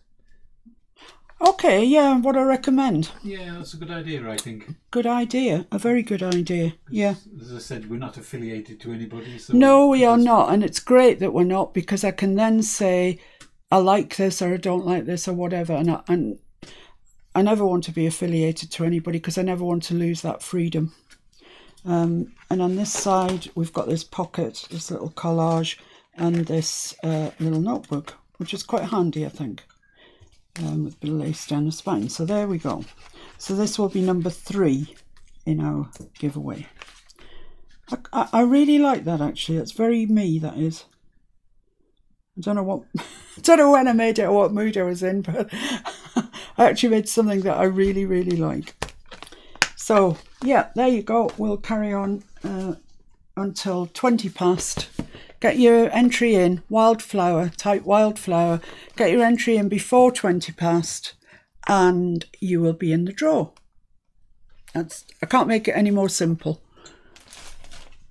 Okay, yeah, what I recommend. Yeah, that's a good idea, I think. Good idea. A very good idea. Yeah. As I said, we're not affiliated to anybody. So No, we are not. And it's great that we're not because I can then say, I like this or I don't like this or whatever. And I, and I never want to be affiliated to anybody because I never want to lose that freedom. Um, and on this side, we've got this pocket, this little collage, and this uh, little notebook, which is quite handy, I think, um, with a bit of lace down the spine. So there we go. So this will be number three in our giveaway. I, I, I really like that actually. It's very me, that is. I don't know what, I don't know when I made it or what mood I was in, but I actually made something that I really, really like. So yeah, there you go. We'll carry on uh, until 20 past. Get your entry in, wildflower, type wildflower. Get your entry in before 20 past and you will be in the draw. That's I can't make it any more simple.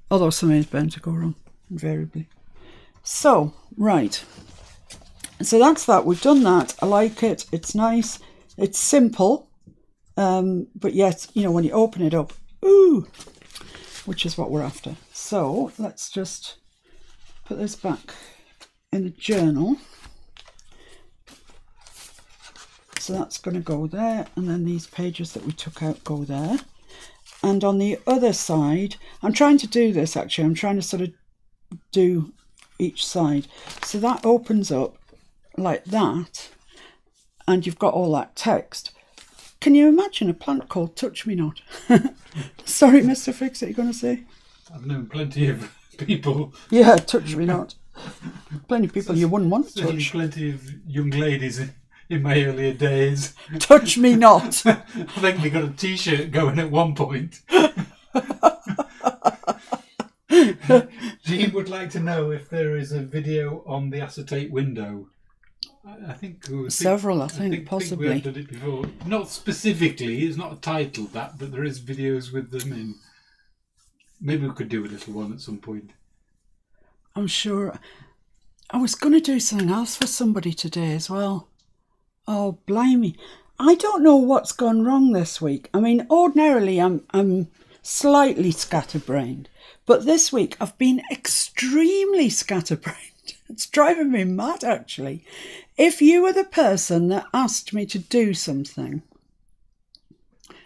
Although something's bound to go wrong, invariably. So, right. So that's that. We've done that. I like it. It's nice. It's simple. Um, but yet, you know, when you open it up, ooh, which is what we're after. So let's just put this back in the journal. So that's going to go there, and then these pages that we took out go there. and on the other side, I'm trying to do this actually, I'm trying to sort of do each side. So that opens up like that, and you've got all that text. Can you imagine a plant called Touch Me Not? Sorry, Mr. Fix, you're going to say? I've known plenty of people, Yeah, Touch Me Not. Plenty of people you wouldn't want to certainly touch. plenty of young ladies in, in my earlier days. Touch Me Not. I think they got a T-shirt going at one point. Jean would like to know if there is a video on the acetate window. I I think think- Several, I think, we possibly. have done it before. Not specifically, it's not titled that, but there is videos with them in. Maybe we could do a little one at some point. I'm sure. I was going to do something else for somebody today as well. Oh, blimey. I don't know what's gone wrong this week. I mean, ordinarily I'm, I'm slightly scatterbrained, but this week I've been extremely scatterbrained. It's driving me mad, actually. If you were the person that asked me to do something,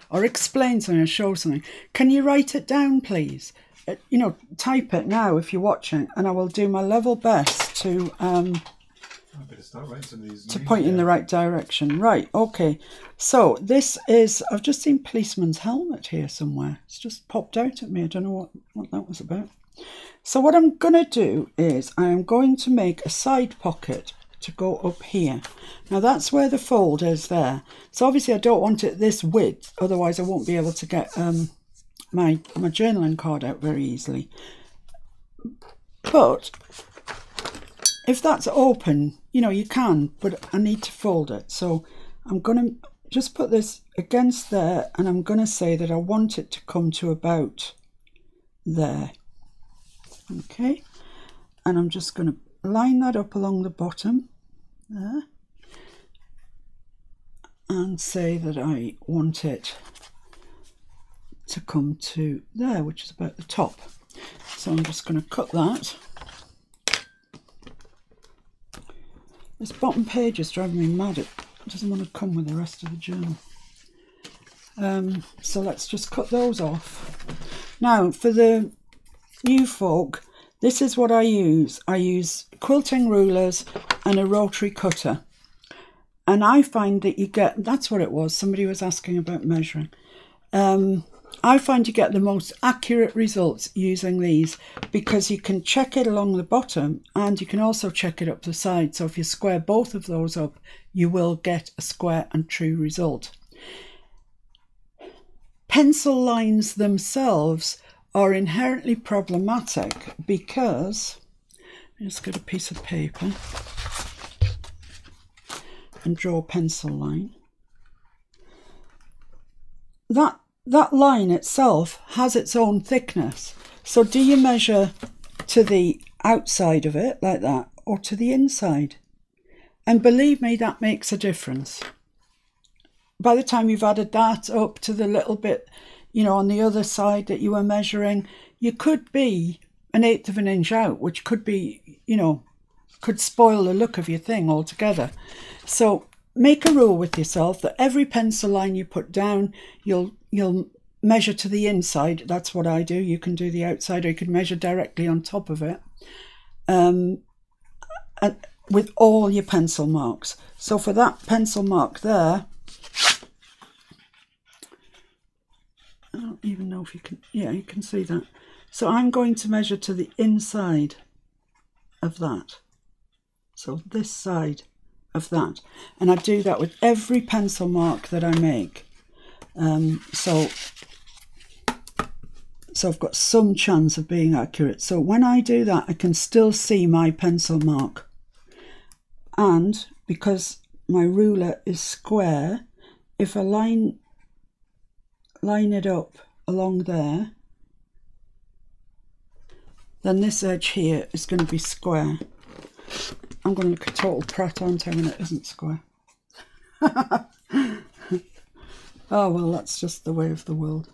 or explain something or show something, can you write it down, please? Uh, You know, type it now if you're watching, and I will do my level best to um, start writing these. to point in the right direction. Right, okay. So this is I've just seen policeman's helmet here somewhere. It's just popped out at me. I don't know what, what that was about. So what I'm gonna do is I am going to make a side pocket to go up here. Now that's where the fold is there. So obviously I don't want it this width, otherwise I won't be able to get um, my my journaling card out very easily. But if that's open, you know, you can, but I need to fold it. So I'm going to just put this against there and I'm going to say that I want it to come to about there. Okay. And I'm just going to line that up along the bottom there and say that I want it to come to there, which is about the top. So I'm just going to cut that. This bottom page is driving me mad. It doesn't want to come with the rest of the journal. Um, so let's just cut those off. Now, for the new fork. this is what I use. I use quilting rulers and a rotary cutter. And I find that you get, that's what it was. Somebody was asking about measuring. Um, I find you get the most accurate results using these because you can check it along the bottom and you can also check it up the side. So if you square both of those up, you will get a square and true result. Pencil lines themselves are inherently problematic because, let me just get a piece of paper and draw a pencil line. That that line itself has its own thickness. So do you measure to the outside of it like that or to the inside? And believe me, that makes a difference. By the time you've added that up to the little bit, you know, on the other side that you were measuring, you could be an eighth of an inch out, which could be, you know, could spoil the look of your thing altogether. So make a rule with yourself that every pencil line you put down, you'll you'll measure to the inside. That's what I do. You can do the outside, or you can measure directly on top of it. Um, and with all your pencil marks. So for that pencil mark there, I don't even know if you can. Yeah, you can see that. So I'm going to measure to the inside of that. So this side of that. And I do that with every pencil mark that I make. Um, so, so I've got some chance of being accurate. So when I do that, I can still see my pencil mark. And because my ruler is square, if I line line it up along there, then this edge here is going to be square. I'm going to look a total prat, aren't when it isn't square? oh, well, that's just the way of the world.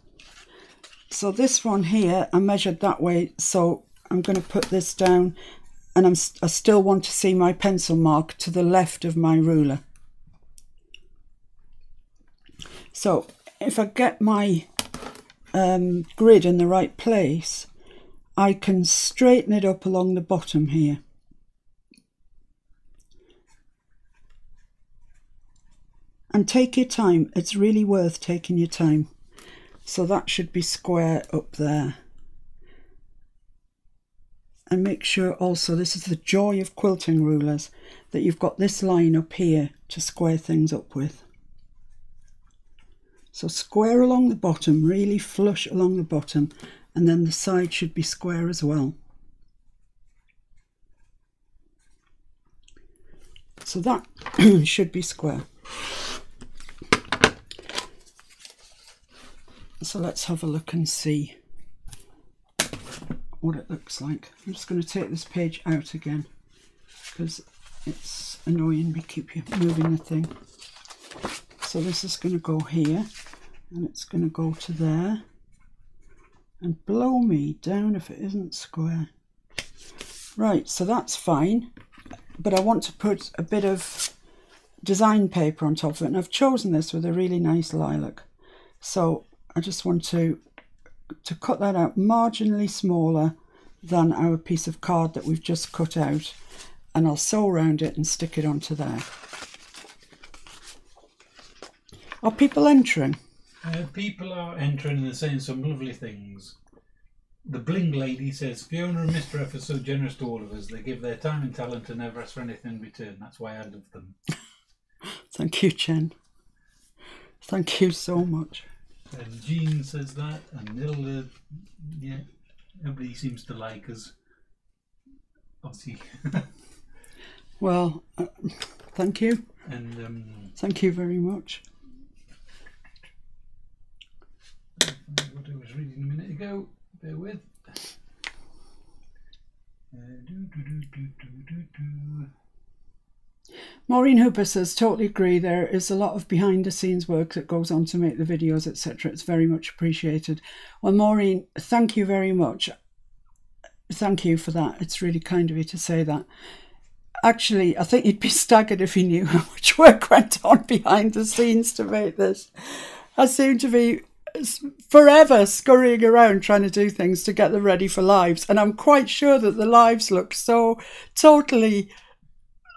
So this one here, I measured that way, so I'm going to put this down, and I'm, I still want to see my pencil mark to the left of my ruler. So if I get my um, grid in the right place, I can straighten it up along the bottom here. And take your time, it's really worth taking your time. So that should be square up there. And make sure also, this is the joy of quilting rulers, that you've got this line up here to square things up with. So square along the bottom, really flush along the bottom, and then the side should be square as well. So that should be square. So let's have a look and see what it looks like. I'm just going to take this page out again because it's annoying me keep you moving the thing. So this is going to go here and it's going to go to there and blow me down if it isn't square. Right, so that's fine, but I want to put a bit of design paper on top of it and I've chosen this with a really nice lilac. So I just want to to cut that out marginally smaller than our piece of card that we've just cut out and I'll sew around it and stick it onto there. Are people entering? Uh, people are entering and saying some lovely things. The Bling lady says Fiona and Mr. F are so generous to all of us. They give their time and talent and never ask for anything in return. That's why I love them. Thank you, Jen. Thank you so much. And Jean says that, and Nilda, yeah, nobody seems to like us. Obviously, Well, uh, thank you. and um, Thank you very much. What I was reading a minute ago. Bear with. Uh, do, do, do. Maureen Hooper says, totally agree. There is a lot of behind the scenes work that goes on to make the videos, etc. It's very much appreciated. Well, Maureen, thank you very much. Thank you for that. It's really kind of you to say that. Actually, I think you'd be staggered if you knew how much work went on behind the scenes to make this. I seem to be forever scurrying around trying to do things to get them ready for lives, and I'm quite sure that the lives look so totally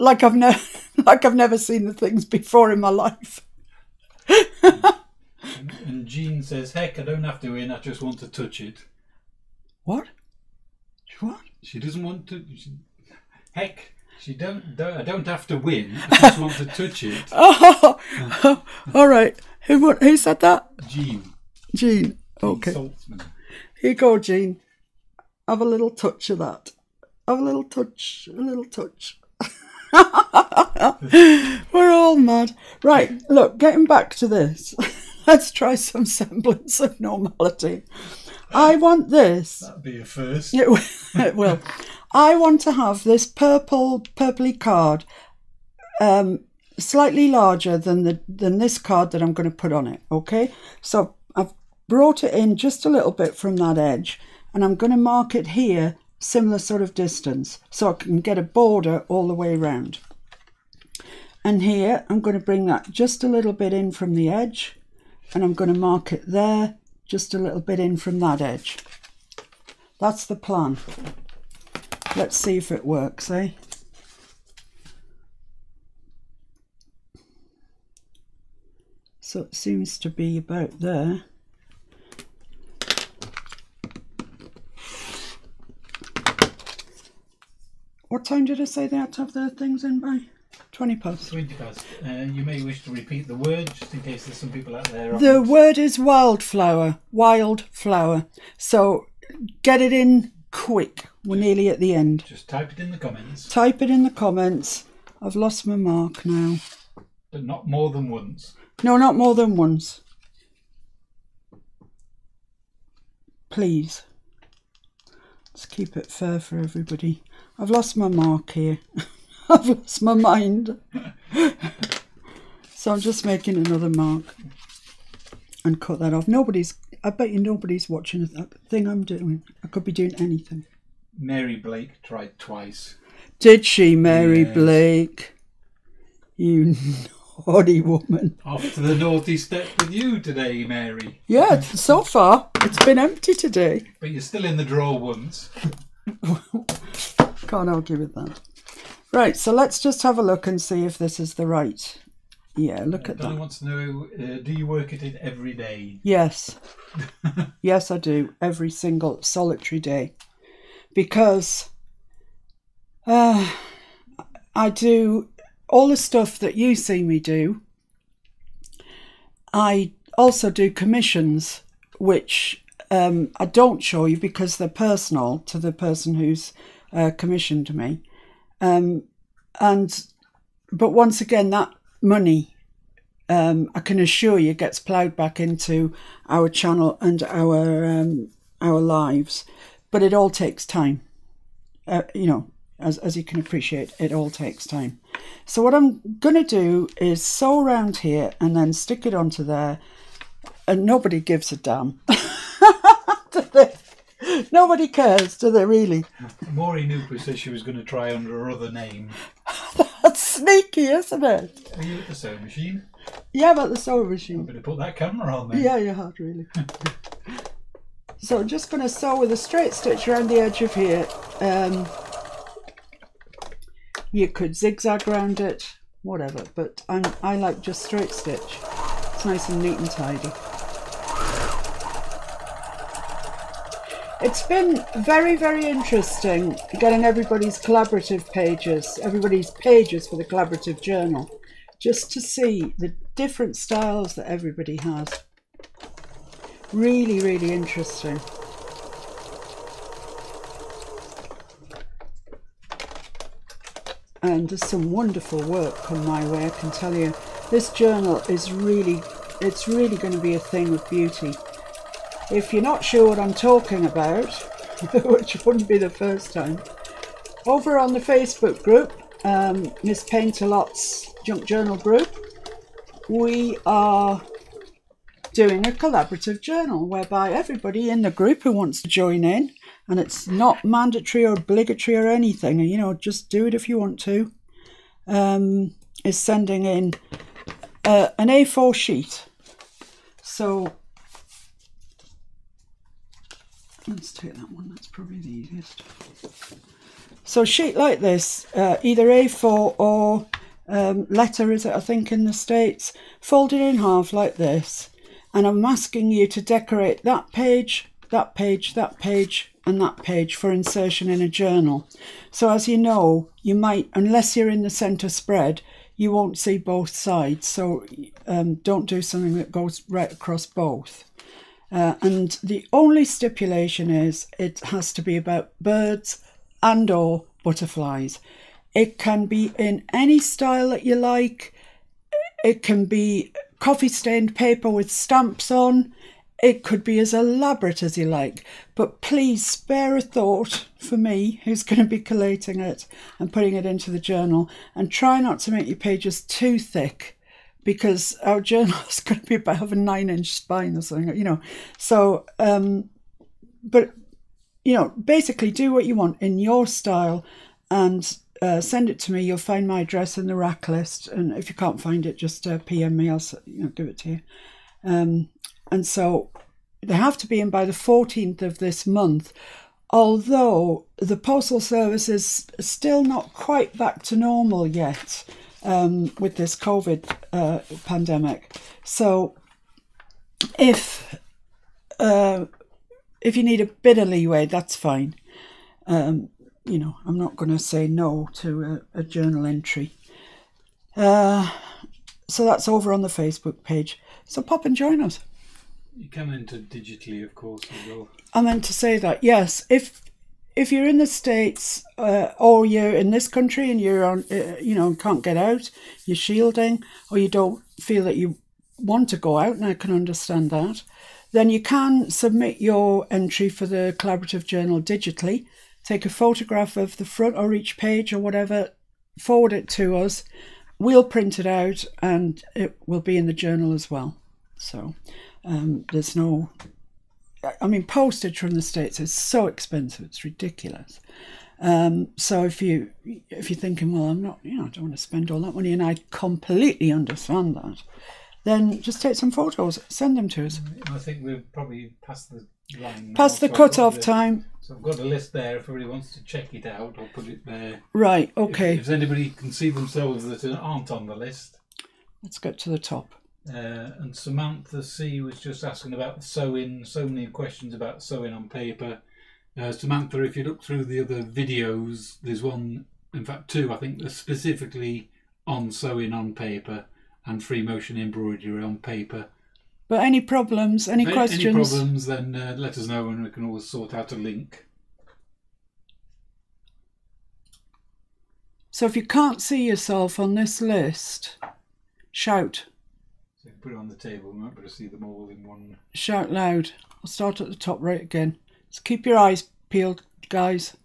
like I've never like I've never seen the things before in my life. And, and Jean says, "Heck, I don't have to win. I just want to touch it." What? What? She doesn't want to. She, heck, she don't, don't. I don't have to win. I just want to touch it. Oh, all right. Who who said that? Jean. Jean. Okay. Saltzman. Here you go, Jean. Have a little touch of that. Have a little touch. A little touch. We're all mad. Right, look, getting back to this. Let's try some semblance of normality. I want this. That'd be a first. It will. It will. I want to have this purple, purpley card, um, slightly larger than the than this card that I'm going to put on it. Okay, so brought it in just a little bit from that edge, and I'm going to mark it here, similar sort of distance, so I can get a border all the way around. And here I'm going to bring that just a little bit in from the edge, and I'm going to mark it there, just a little bit in from that edge. That's the plan. Let's see if it works, eh? So it seems to be about there. What time did I say they had to have their things in by? 20 past. Twenty past. Uh, you may wish to repeat the word just in case there's some people out there. The word is wildflower. Wildflower. So get it in quick. We're nearly at the end. Just type it in the comments, Type it in the comments. I've lost my mark now. but not more than once. No, not more than once. Please. Let's keep it fair for everybody. I've lost my mark here. I've lost my mind. so I'm just making another mark and cut that off. Nobody's, I bet you nobody's watching that thing I'm doing. I could be doing anything. Mary Blake tried twice. Did she, Mary Yes. Blake? You naughty woman. Off to the naughty step with you today, Mary. Yeah, so far it's been empty today. But you're still in the draw once. Can't argue with that. Right, so let's just have a look and see if this is the right. Yeah, look at Donny that. wants to know, uh, do you work at it every day? Yes. yes, I do. Every single solitary day. Because uh, I do all the stuff that you see me do. I also do commissions, which um, I don't show you because they're personal to the person who's uh, commissioned me. Um, and but once again, that money um, I can assure you gets ploughed back into our channel and our um, our lives, but it all takes time. Uh, you know, as as you can appreciate, it all takes time. So what I'm gonna do is sew around here and then stick it onto there, and nobody gives a damn. Nobody cares, do they really? Maureen Hooper says she was going to try under her other name. That's sneaky, isn't it? Are you at the sewing machine? Yeah, about the sewing machine. Better put that camera on then. Yeah, you had really. so I'm just going to sew with a straight stitch around the edge of here. Um, you could zigzag around it, whatever, but I'm, I like just straight stitch. It's nice and neat and tidy. It's been very, very interesting getting everybody's collaborative pages, everybody's pages for the collaborative journal, just to see the different styles that everybody has. Really, really interesting. And there's some wonderful work come my way, I can tell you. This journal is really, it's really going to be a thing of beauty. If you're not sure what I'm talking about, which wouldn't be the first time, over on the Facebook group, um, Miss Paintalot's Junk Journal group, we are doing a collaborative journal whereby everybody in the group who wants to join in, and it's not mandatory or obligatory or anything, you know, just do it if you want to, um, is sending in uh, an A4 sheet. So let's take that one, that's probably the easiest. So, a sheet like this, uh, either A4 or um, letter, is it, I think, in the States, folded in half like this. And I'm asking you to decorate that page, that page, that page, and that page for insertion in a journal. So, as you know, you might, unless you're in the centre spread, you won't see both sides. So, um, don't do something that goes right across both. Uh, and the only stipulation is it has to be about birds and or butterflies. It can be in any style that you like. It can be coffee stained paper with stamps on. It could be as elaborate as you like. But please spare a thought for me, who's going to be collating it and putting it into the journal. And try not to make your pages too thick because our journal is going to be about a nine inch spine or something, you know. So, um, but you know, basically do what you want in your style and uh, send it to me. You'll find my address in the rack list, and if you can't find it, just uh, PM me. I'll you know give it to you. Um, and so they have to be in by the 14th of this month. Although the postal service is still not quite back to normal yet um, with this COVID uh, pandemic. So if uh, if you need a bit of leeway, that's fine. Um, you know, I'm not going to say no to a, a journal entry. Uh, so that's over on the Facebook page. So pop and join us. You can enter digitally, of course, as well. I meant to say that yes, if if you're in the states uh, or you're in this country and you're on, uh, you know, can't get out, you're shielding, or you don't feel that you want to go out, and I can understand that, then you can submit your entry for the collaborative journal digitally. Take a photograph of the front or each page or whatever, forward it to us. We'll print it out, and it will be in the journal as well. So um, there's no I mean, postage from the states is so expensive; it's ridiculous. Um, so if you if you're thinking, well, I'm not, you know, I don't want to spend all that money, and I completely understand that, then just take some photos, send them to us. I think we've probably passed the line. Past the so cut-off time. So I've got a list there. If anybody wants to check it out, I'll put it there. Right. If- Okay. If, anybody can see themselves that aren't on the list. Let's get to the top. Uh, and Samantha C was just asking about sewing. So many questions about sewing on paper. Uh, Samantha, if you look through the other videos, there's one, in fact, two, I think, specifically on sewing on paper and free motion embroidery on paper. But any problems? Any questions? Any problems, then uh, let us know and we can always sort out a link. So if you can't see yourself on this list, shout. Put it on the table. We might be able to see them all in one. Shout loud. I'll start at the top right again. So keep your eyes peeled, guys.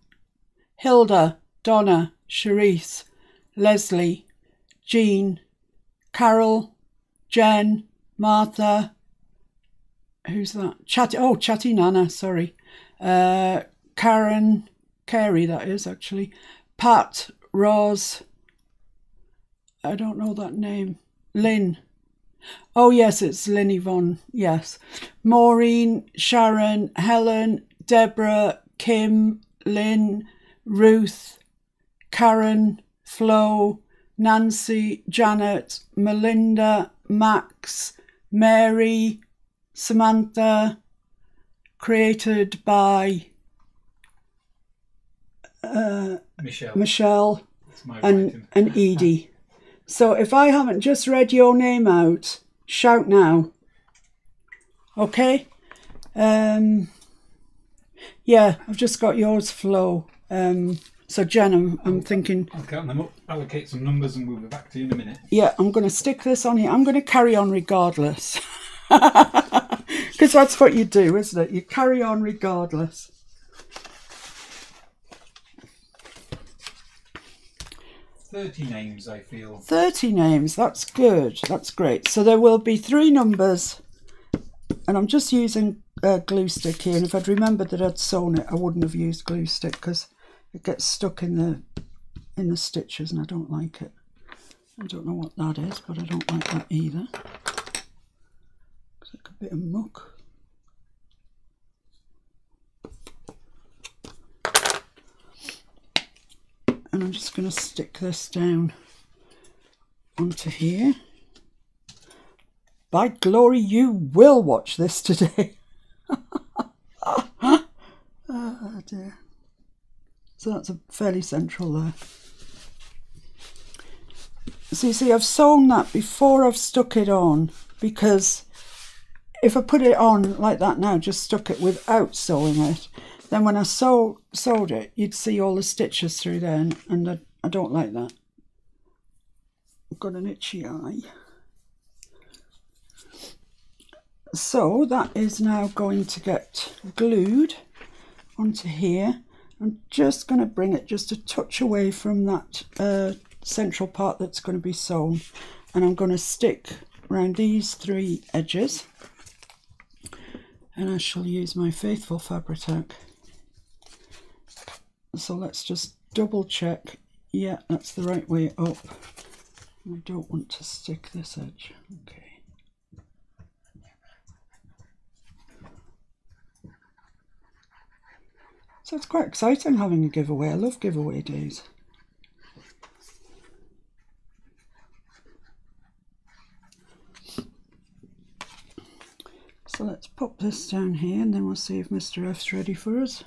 Hilda, Donna, Cherise, Leslie, Jean, Carol, Jen, Martha. Who's that? Chatty. Oh, Chatty Nana. Sorry. Uh, Karen, Carey. That is actually. Pat, Roz. I don't know that name. Lynn. Oh yes, it's Lynn Yvonne. Yes, Maureen, Sharon, Helen, Deborah, Kim, Lynn, Ruth, Karen, Flo, Nancy, Janet, Melinda, Max, Mary, Samantha. Created by uh, Michelle. Michelle and and Edie. So if I haven't just read your name out, shout now. Okay? Um yeah, I've just got yours, Flo. Um so Jen, I'm, I'm thinking, I'll count them up, allocate some numbers, and we'll be back to you in a minute. yeah, I'm going to stick this on here. I'm going to carry on regardless. Because that's what you do, isn't it? You carry on regardless. Thirty names, I feel. 30 names, that's good, that's great. So there will be three numbers, and I'm just using a glue stick here. And if I'd remembered that I'd sewn it, I wouldn't have used glue stick because it gets stuck in the in the stitches, and I don't like it. I don't know what that is, but I don't like that either. It's like a bit of muck. And I'm just going to stick this down onto here. By glory, you will watch this today. oh dear. So that's a fairly central there. So you see, I've sewn that before I've stuck it on because if I put it on like that now, just stuck it without sewing it, then when I sew, sewed it, you'd see all the stitches through there, and, and I, I don't like that. I've got an itchy eye. So that is now going to get glued onto here. I'm just going to bring it just a touch away from that uh, central part that's going to be sewn. And I'm going to stick around these three edges. And I shall use my faithful Fabri-Tac. So let's just double check. Yeah, that's the right way up. I don't want to stick this edge. Okay. So it's quite exciting having a giveaway. I love giveaway days. So let's pop this down here and then we'll see if Mr. F's ready for us.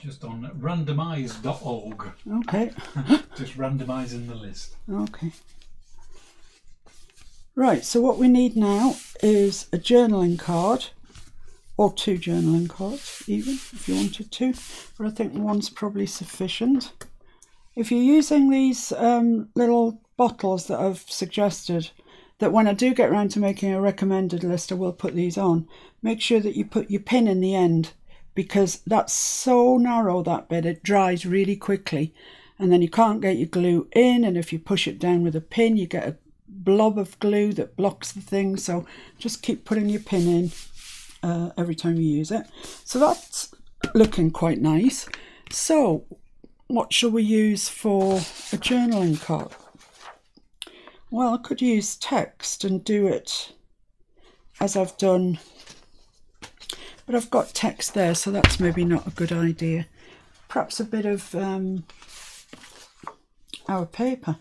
Just on randomise.org. Okay, Just randomising the list. okay. Right, so what we need now is a journaling card, or two journaling cards, even if you wanted to, but I think one's probably sufficient. If you're using these um, little bottles that I've suggested, that when I do get around to making a recommended list, I will put these on. Make sure that you put your pin in the end because that's so narrow that bit, it dries really quickly. And then you can't get your glue in, and if you push it down with a pin, you get a blob of glue that blocks the thing. So just keep putting your pin in. uh, every time you use it. So that's looking quite nice. So what shall we use for a journaling card? Well, I could use text and do it as I've done, but I've got text there, so that's maybe not a good idea. Perhaps a bit of um, our paper.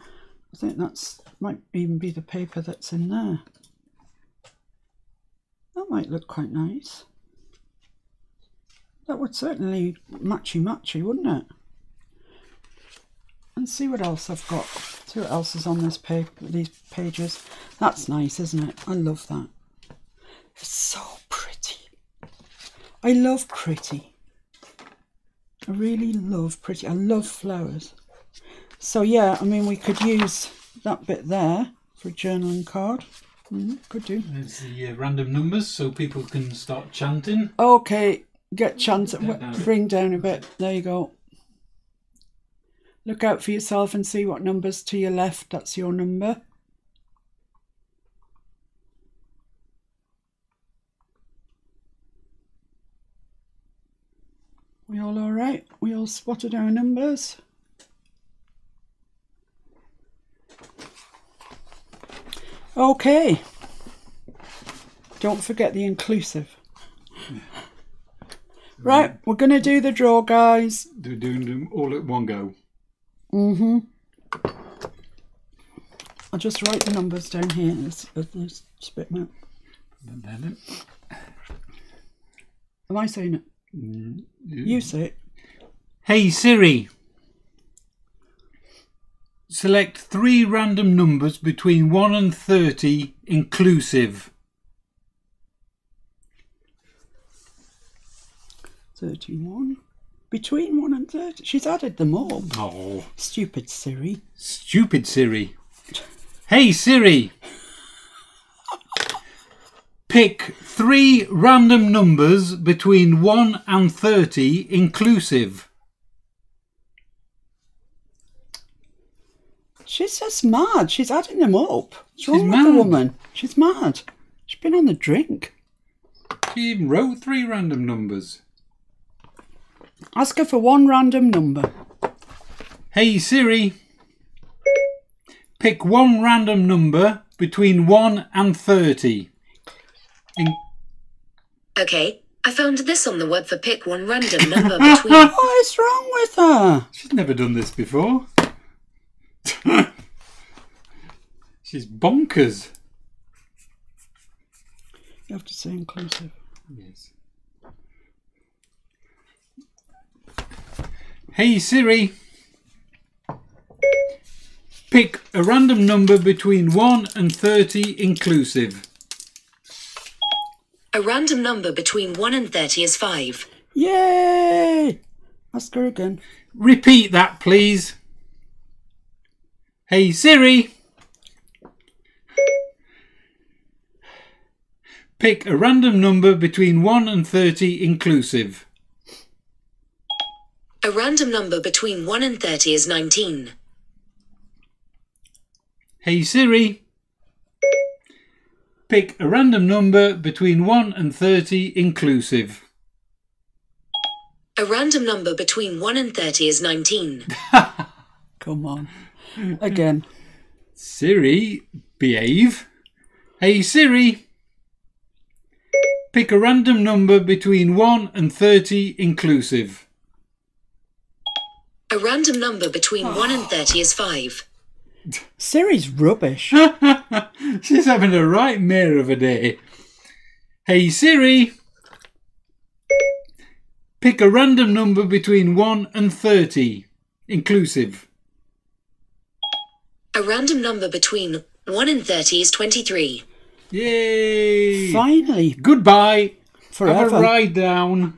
I think that's might even be the paper that's in there. That might look quite nice. That would certainly matchy matchy, wouldn't it? And see what else I've got. See what else is on this paper, these pages. That's nice, isn't it? I love that. It's so pretty. I love pretty. I really love pretty. I love flowers. So yeah, I mean, we could use that bit there for a journaling card. Mm, could do. There's the uh, random numbers so people can start chanting. Okay, get chance Down, down a bit. bring down a bit. There you go. Look out for yourself and see what numbers to your left. That's your number. We all all right? We all spotted our numbers. Okay. Don't forget the inclusive. Right, we're going to do the draw, guys. They're doing them all at one go. Mm-hmm. I'll just write the numbers down here. Let's, let's spit them out. And then Am I saying it? it- You say it. Hey Siri. Select three random numbers between 1 and 30 inclusive. 31. Between 1 and 30. She's added them all. Oh, Stupid Siri. stupid Siri. Hey Siri. Pick three random numbers between 1 and 30 inclusive. She's just mad. She's adding them up. What's She's the mad. woman? She's mad. She's been on the drink. She even wrote three random numbers. Ask her for one random number. Hey Siri, pick one random number between 1 and 30. In- Okay, I found this on the web for pick one random number between. What is wrong with her? She's never done this before. She's bonkers. You have to say inclusive. Yes. Hey Siri, pick a random number between 1 and 30 inclusive. A random number between 1 and 30 is 5. Yay! Ask her again. Repeat that, please. Hey Siri. Pick a random number between 1 and 30 inclusive. A random number between 1 and 30 is 19. Hey Siri. Pick a random number between 1 and 30 inclusive. A random number between 1 and 30 is 19. Come on. Again. Siri, behave. Hey Siri. Pick a random number between 1 and 30 inclusive. A random number between 1 and 30 is 5. Siri's rubbish. She's having a right mare of a day. Hey Siri. Pick a random number between 1 and 30 inclusive. A random number between 1 and 30 is 23. Yay! Finally, Goodbye. Forever. Have forever. a ride down.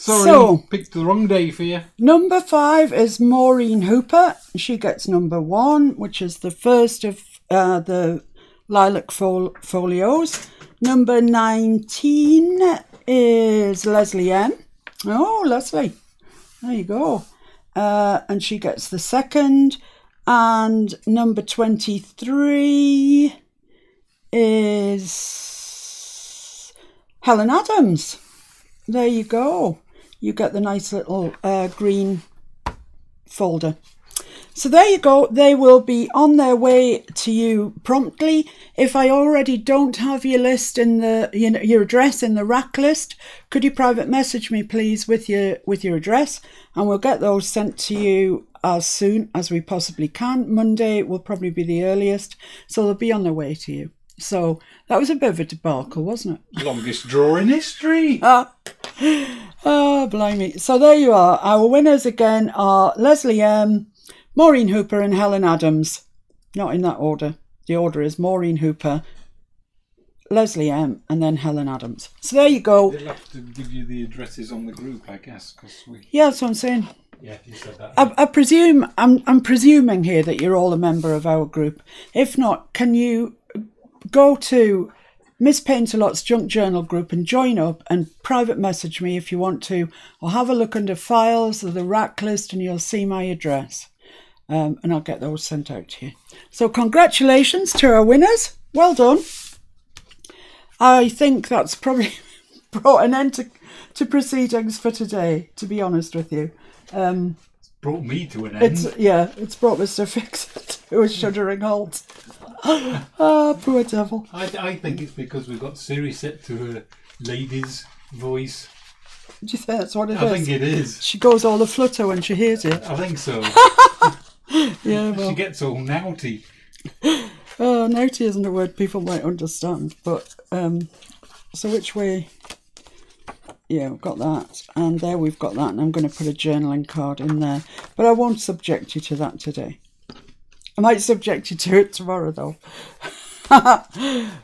Sorry, So- picked the wrong day for you. Number five is Maureen Hooper. She gets number one, which is the first of uh, the lilac fol- folios. Number 19 is Leslie M. Oh, Leslie. There you go. Uh, and she gets the second. And number 23 is Helen Adams. There you go. You get the nice little uh, green folder. So there you go. They will be on their way to you promptly. If I already don't have your list in the you know, your address in the rack list, could you private message me please with your with your address, and we'll get those sent to you as soon as we possibly can. Monday will probably be the earliest, so they'll be on their way to you. So that was a bit of a debacle, wasn't it? Longest draw in history. Ah, oh, blimey. So there you are. Our winners again are Leslie M, Maureen Hooper, and Helen Adams. Not in that order. The order is Maureen Hooper, Leslie M, and then Helen Adams. So there you go. They'll have to give you the addresses on the group, I guess, because we. Yeah, that's what I'm saying. Yeah, you said that. I, I presume I'm I'm presuming here that you're all a member of our group. If not, can you go to Miss Paintalot's Junk Journal group and join up and private message me if you want to, or have a look under files or the rack list and you'll see my address. Um, and I'll get those sent out to you. So, congratulations to our winners. Well done. I think that's probably brought an end to, to proceedings for today, to be honest with you. Um, Brought me to an end. it's yeah, it's brought Mr. Fix to a shuddering halt. Ah, poor devil. I, I think it's because we've got Siri set to a lady's voice. Do you think that's what it is? I think it is. She goes all a flutter when she hears it. I think so. Yeah, she gets all naughty. oh, naughty isn't a word people might understand. But um, so which way? Yeah, we've got that, and there we've got that, and I'm going to put a journaling card in there. But I won't subject you to that today. I might subject you to it tomorrow, though.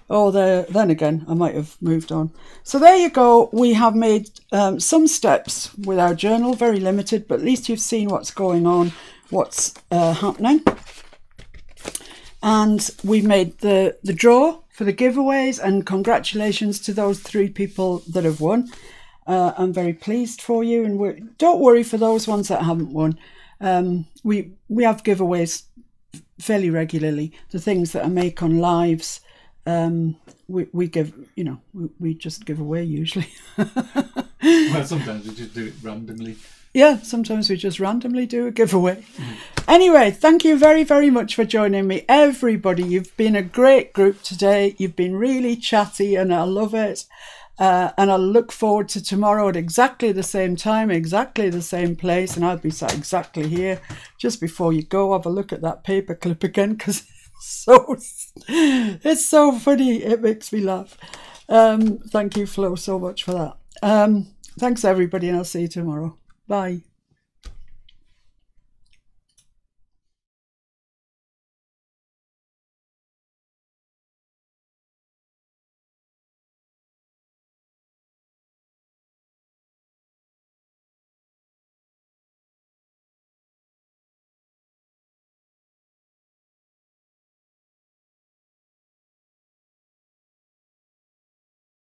oh, there. Then again, I might have moved on. So there you go. We have made um, some steps with our journal, very limited, but at least you've seen what's going on, what's uh, happening and we made the the draw for the giveaways and congratulations to those three people that have won uh, i'm very pleased for you and we're, don't worry for those ones that haven't won um, we we have giveaways fairly regularly the things that i make on lives um, we, we give you know we, we just give away usually Well, sometimes we just do it randomly. Yeah, sometimes we just randomly do a giveaway. Anyway, thank you very, very much for joining me, everybody. You've been a great group today. You've been really chatty, and I love it. Uh, and I'll look forward to tomorrow at exactly the same time, exactly the same place, and I'll be sat exactly here. Just before you go, have a look at that paperclip again because it's so it's so funny. It makes me laugh. Um, thank you, Flo, so much for that. Um, thanks, everybody, and I'll see you tomorrow. Bye.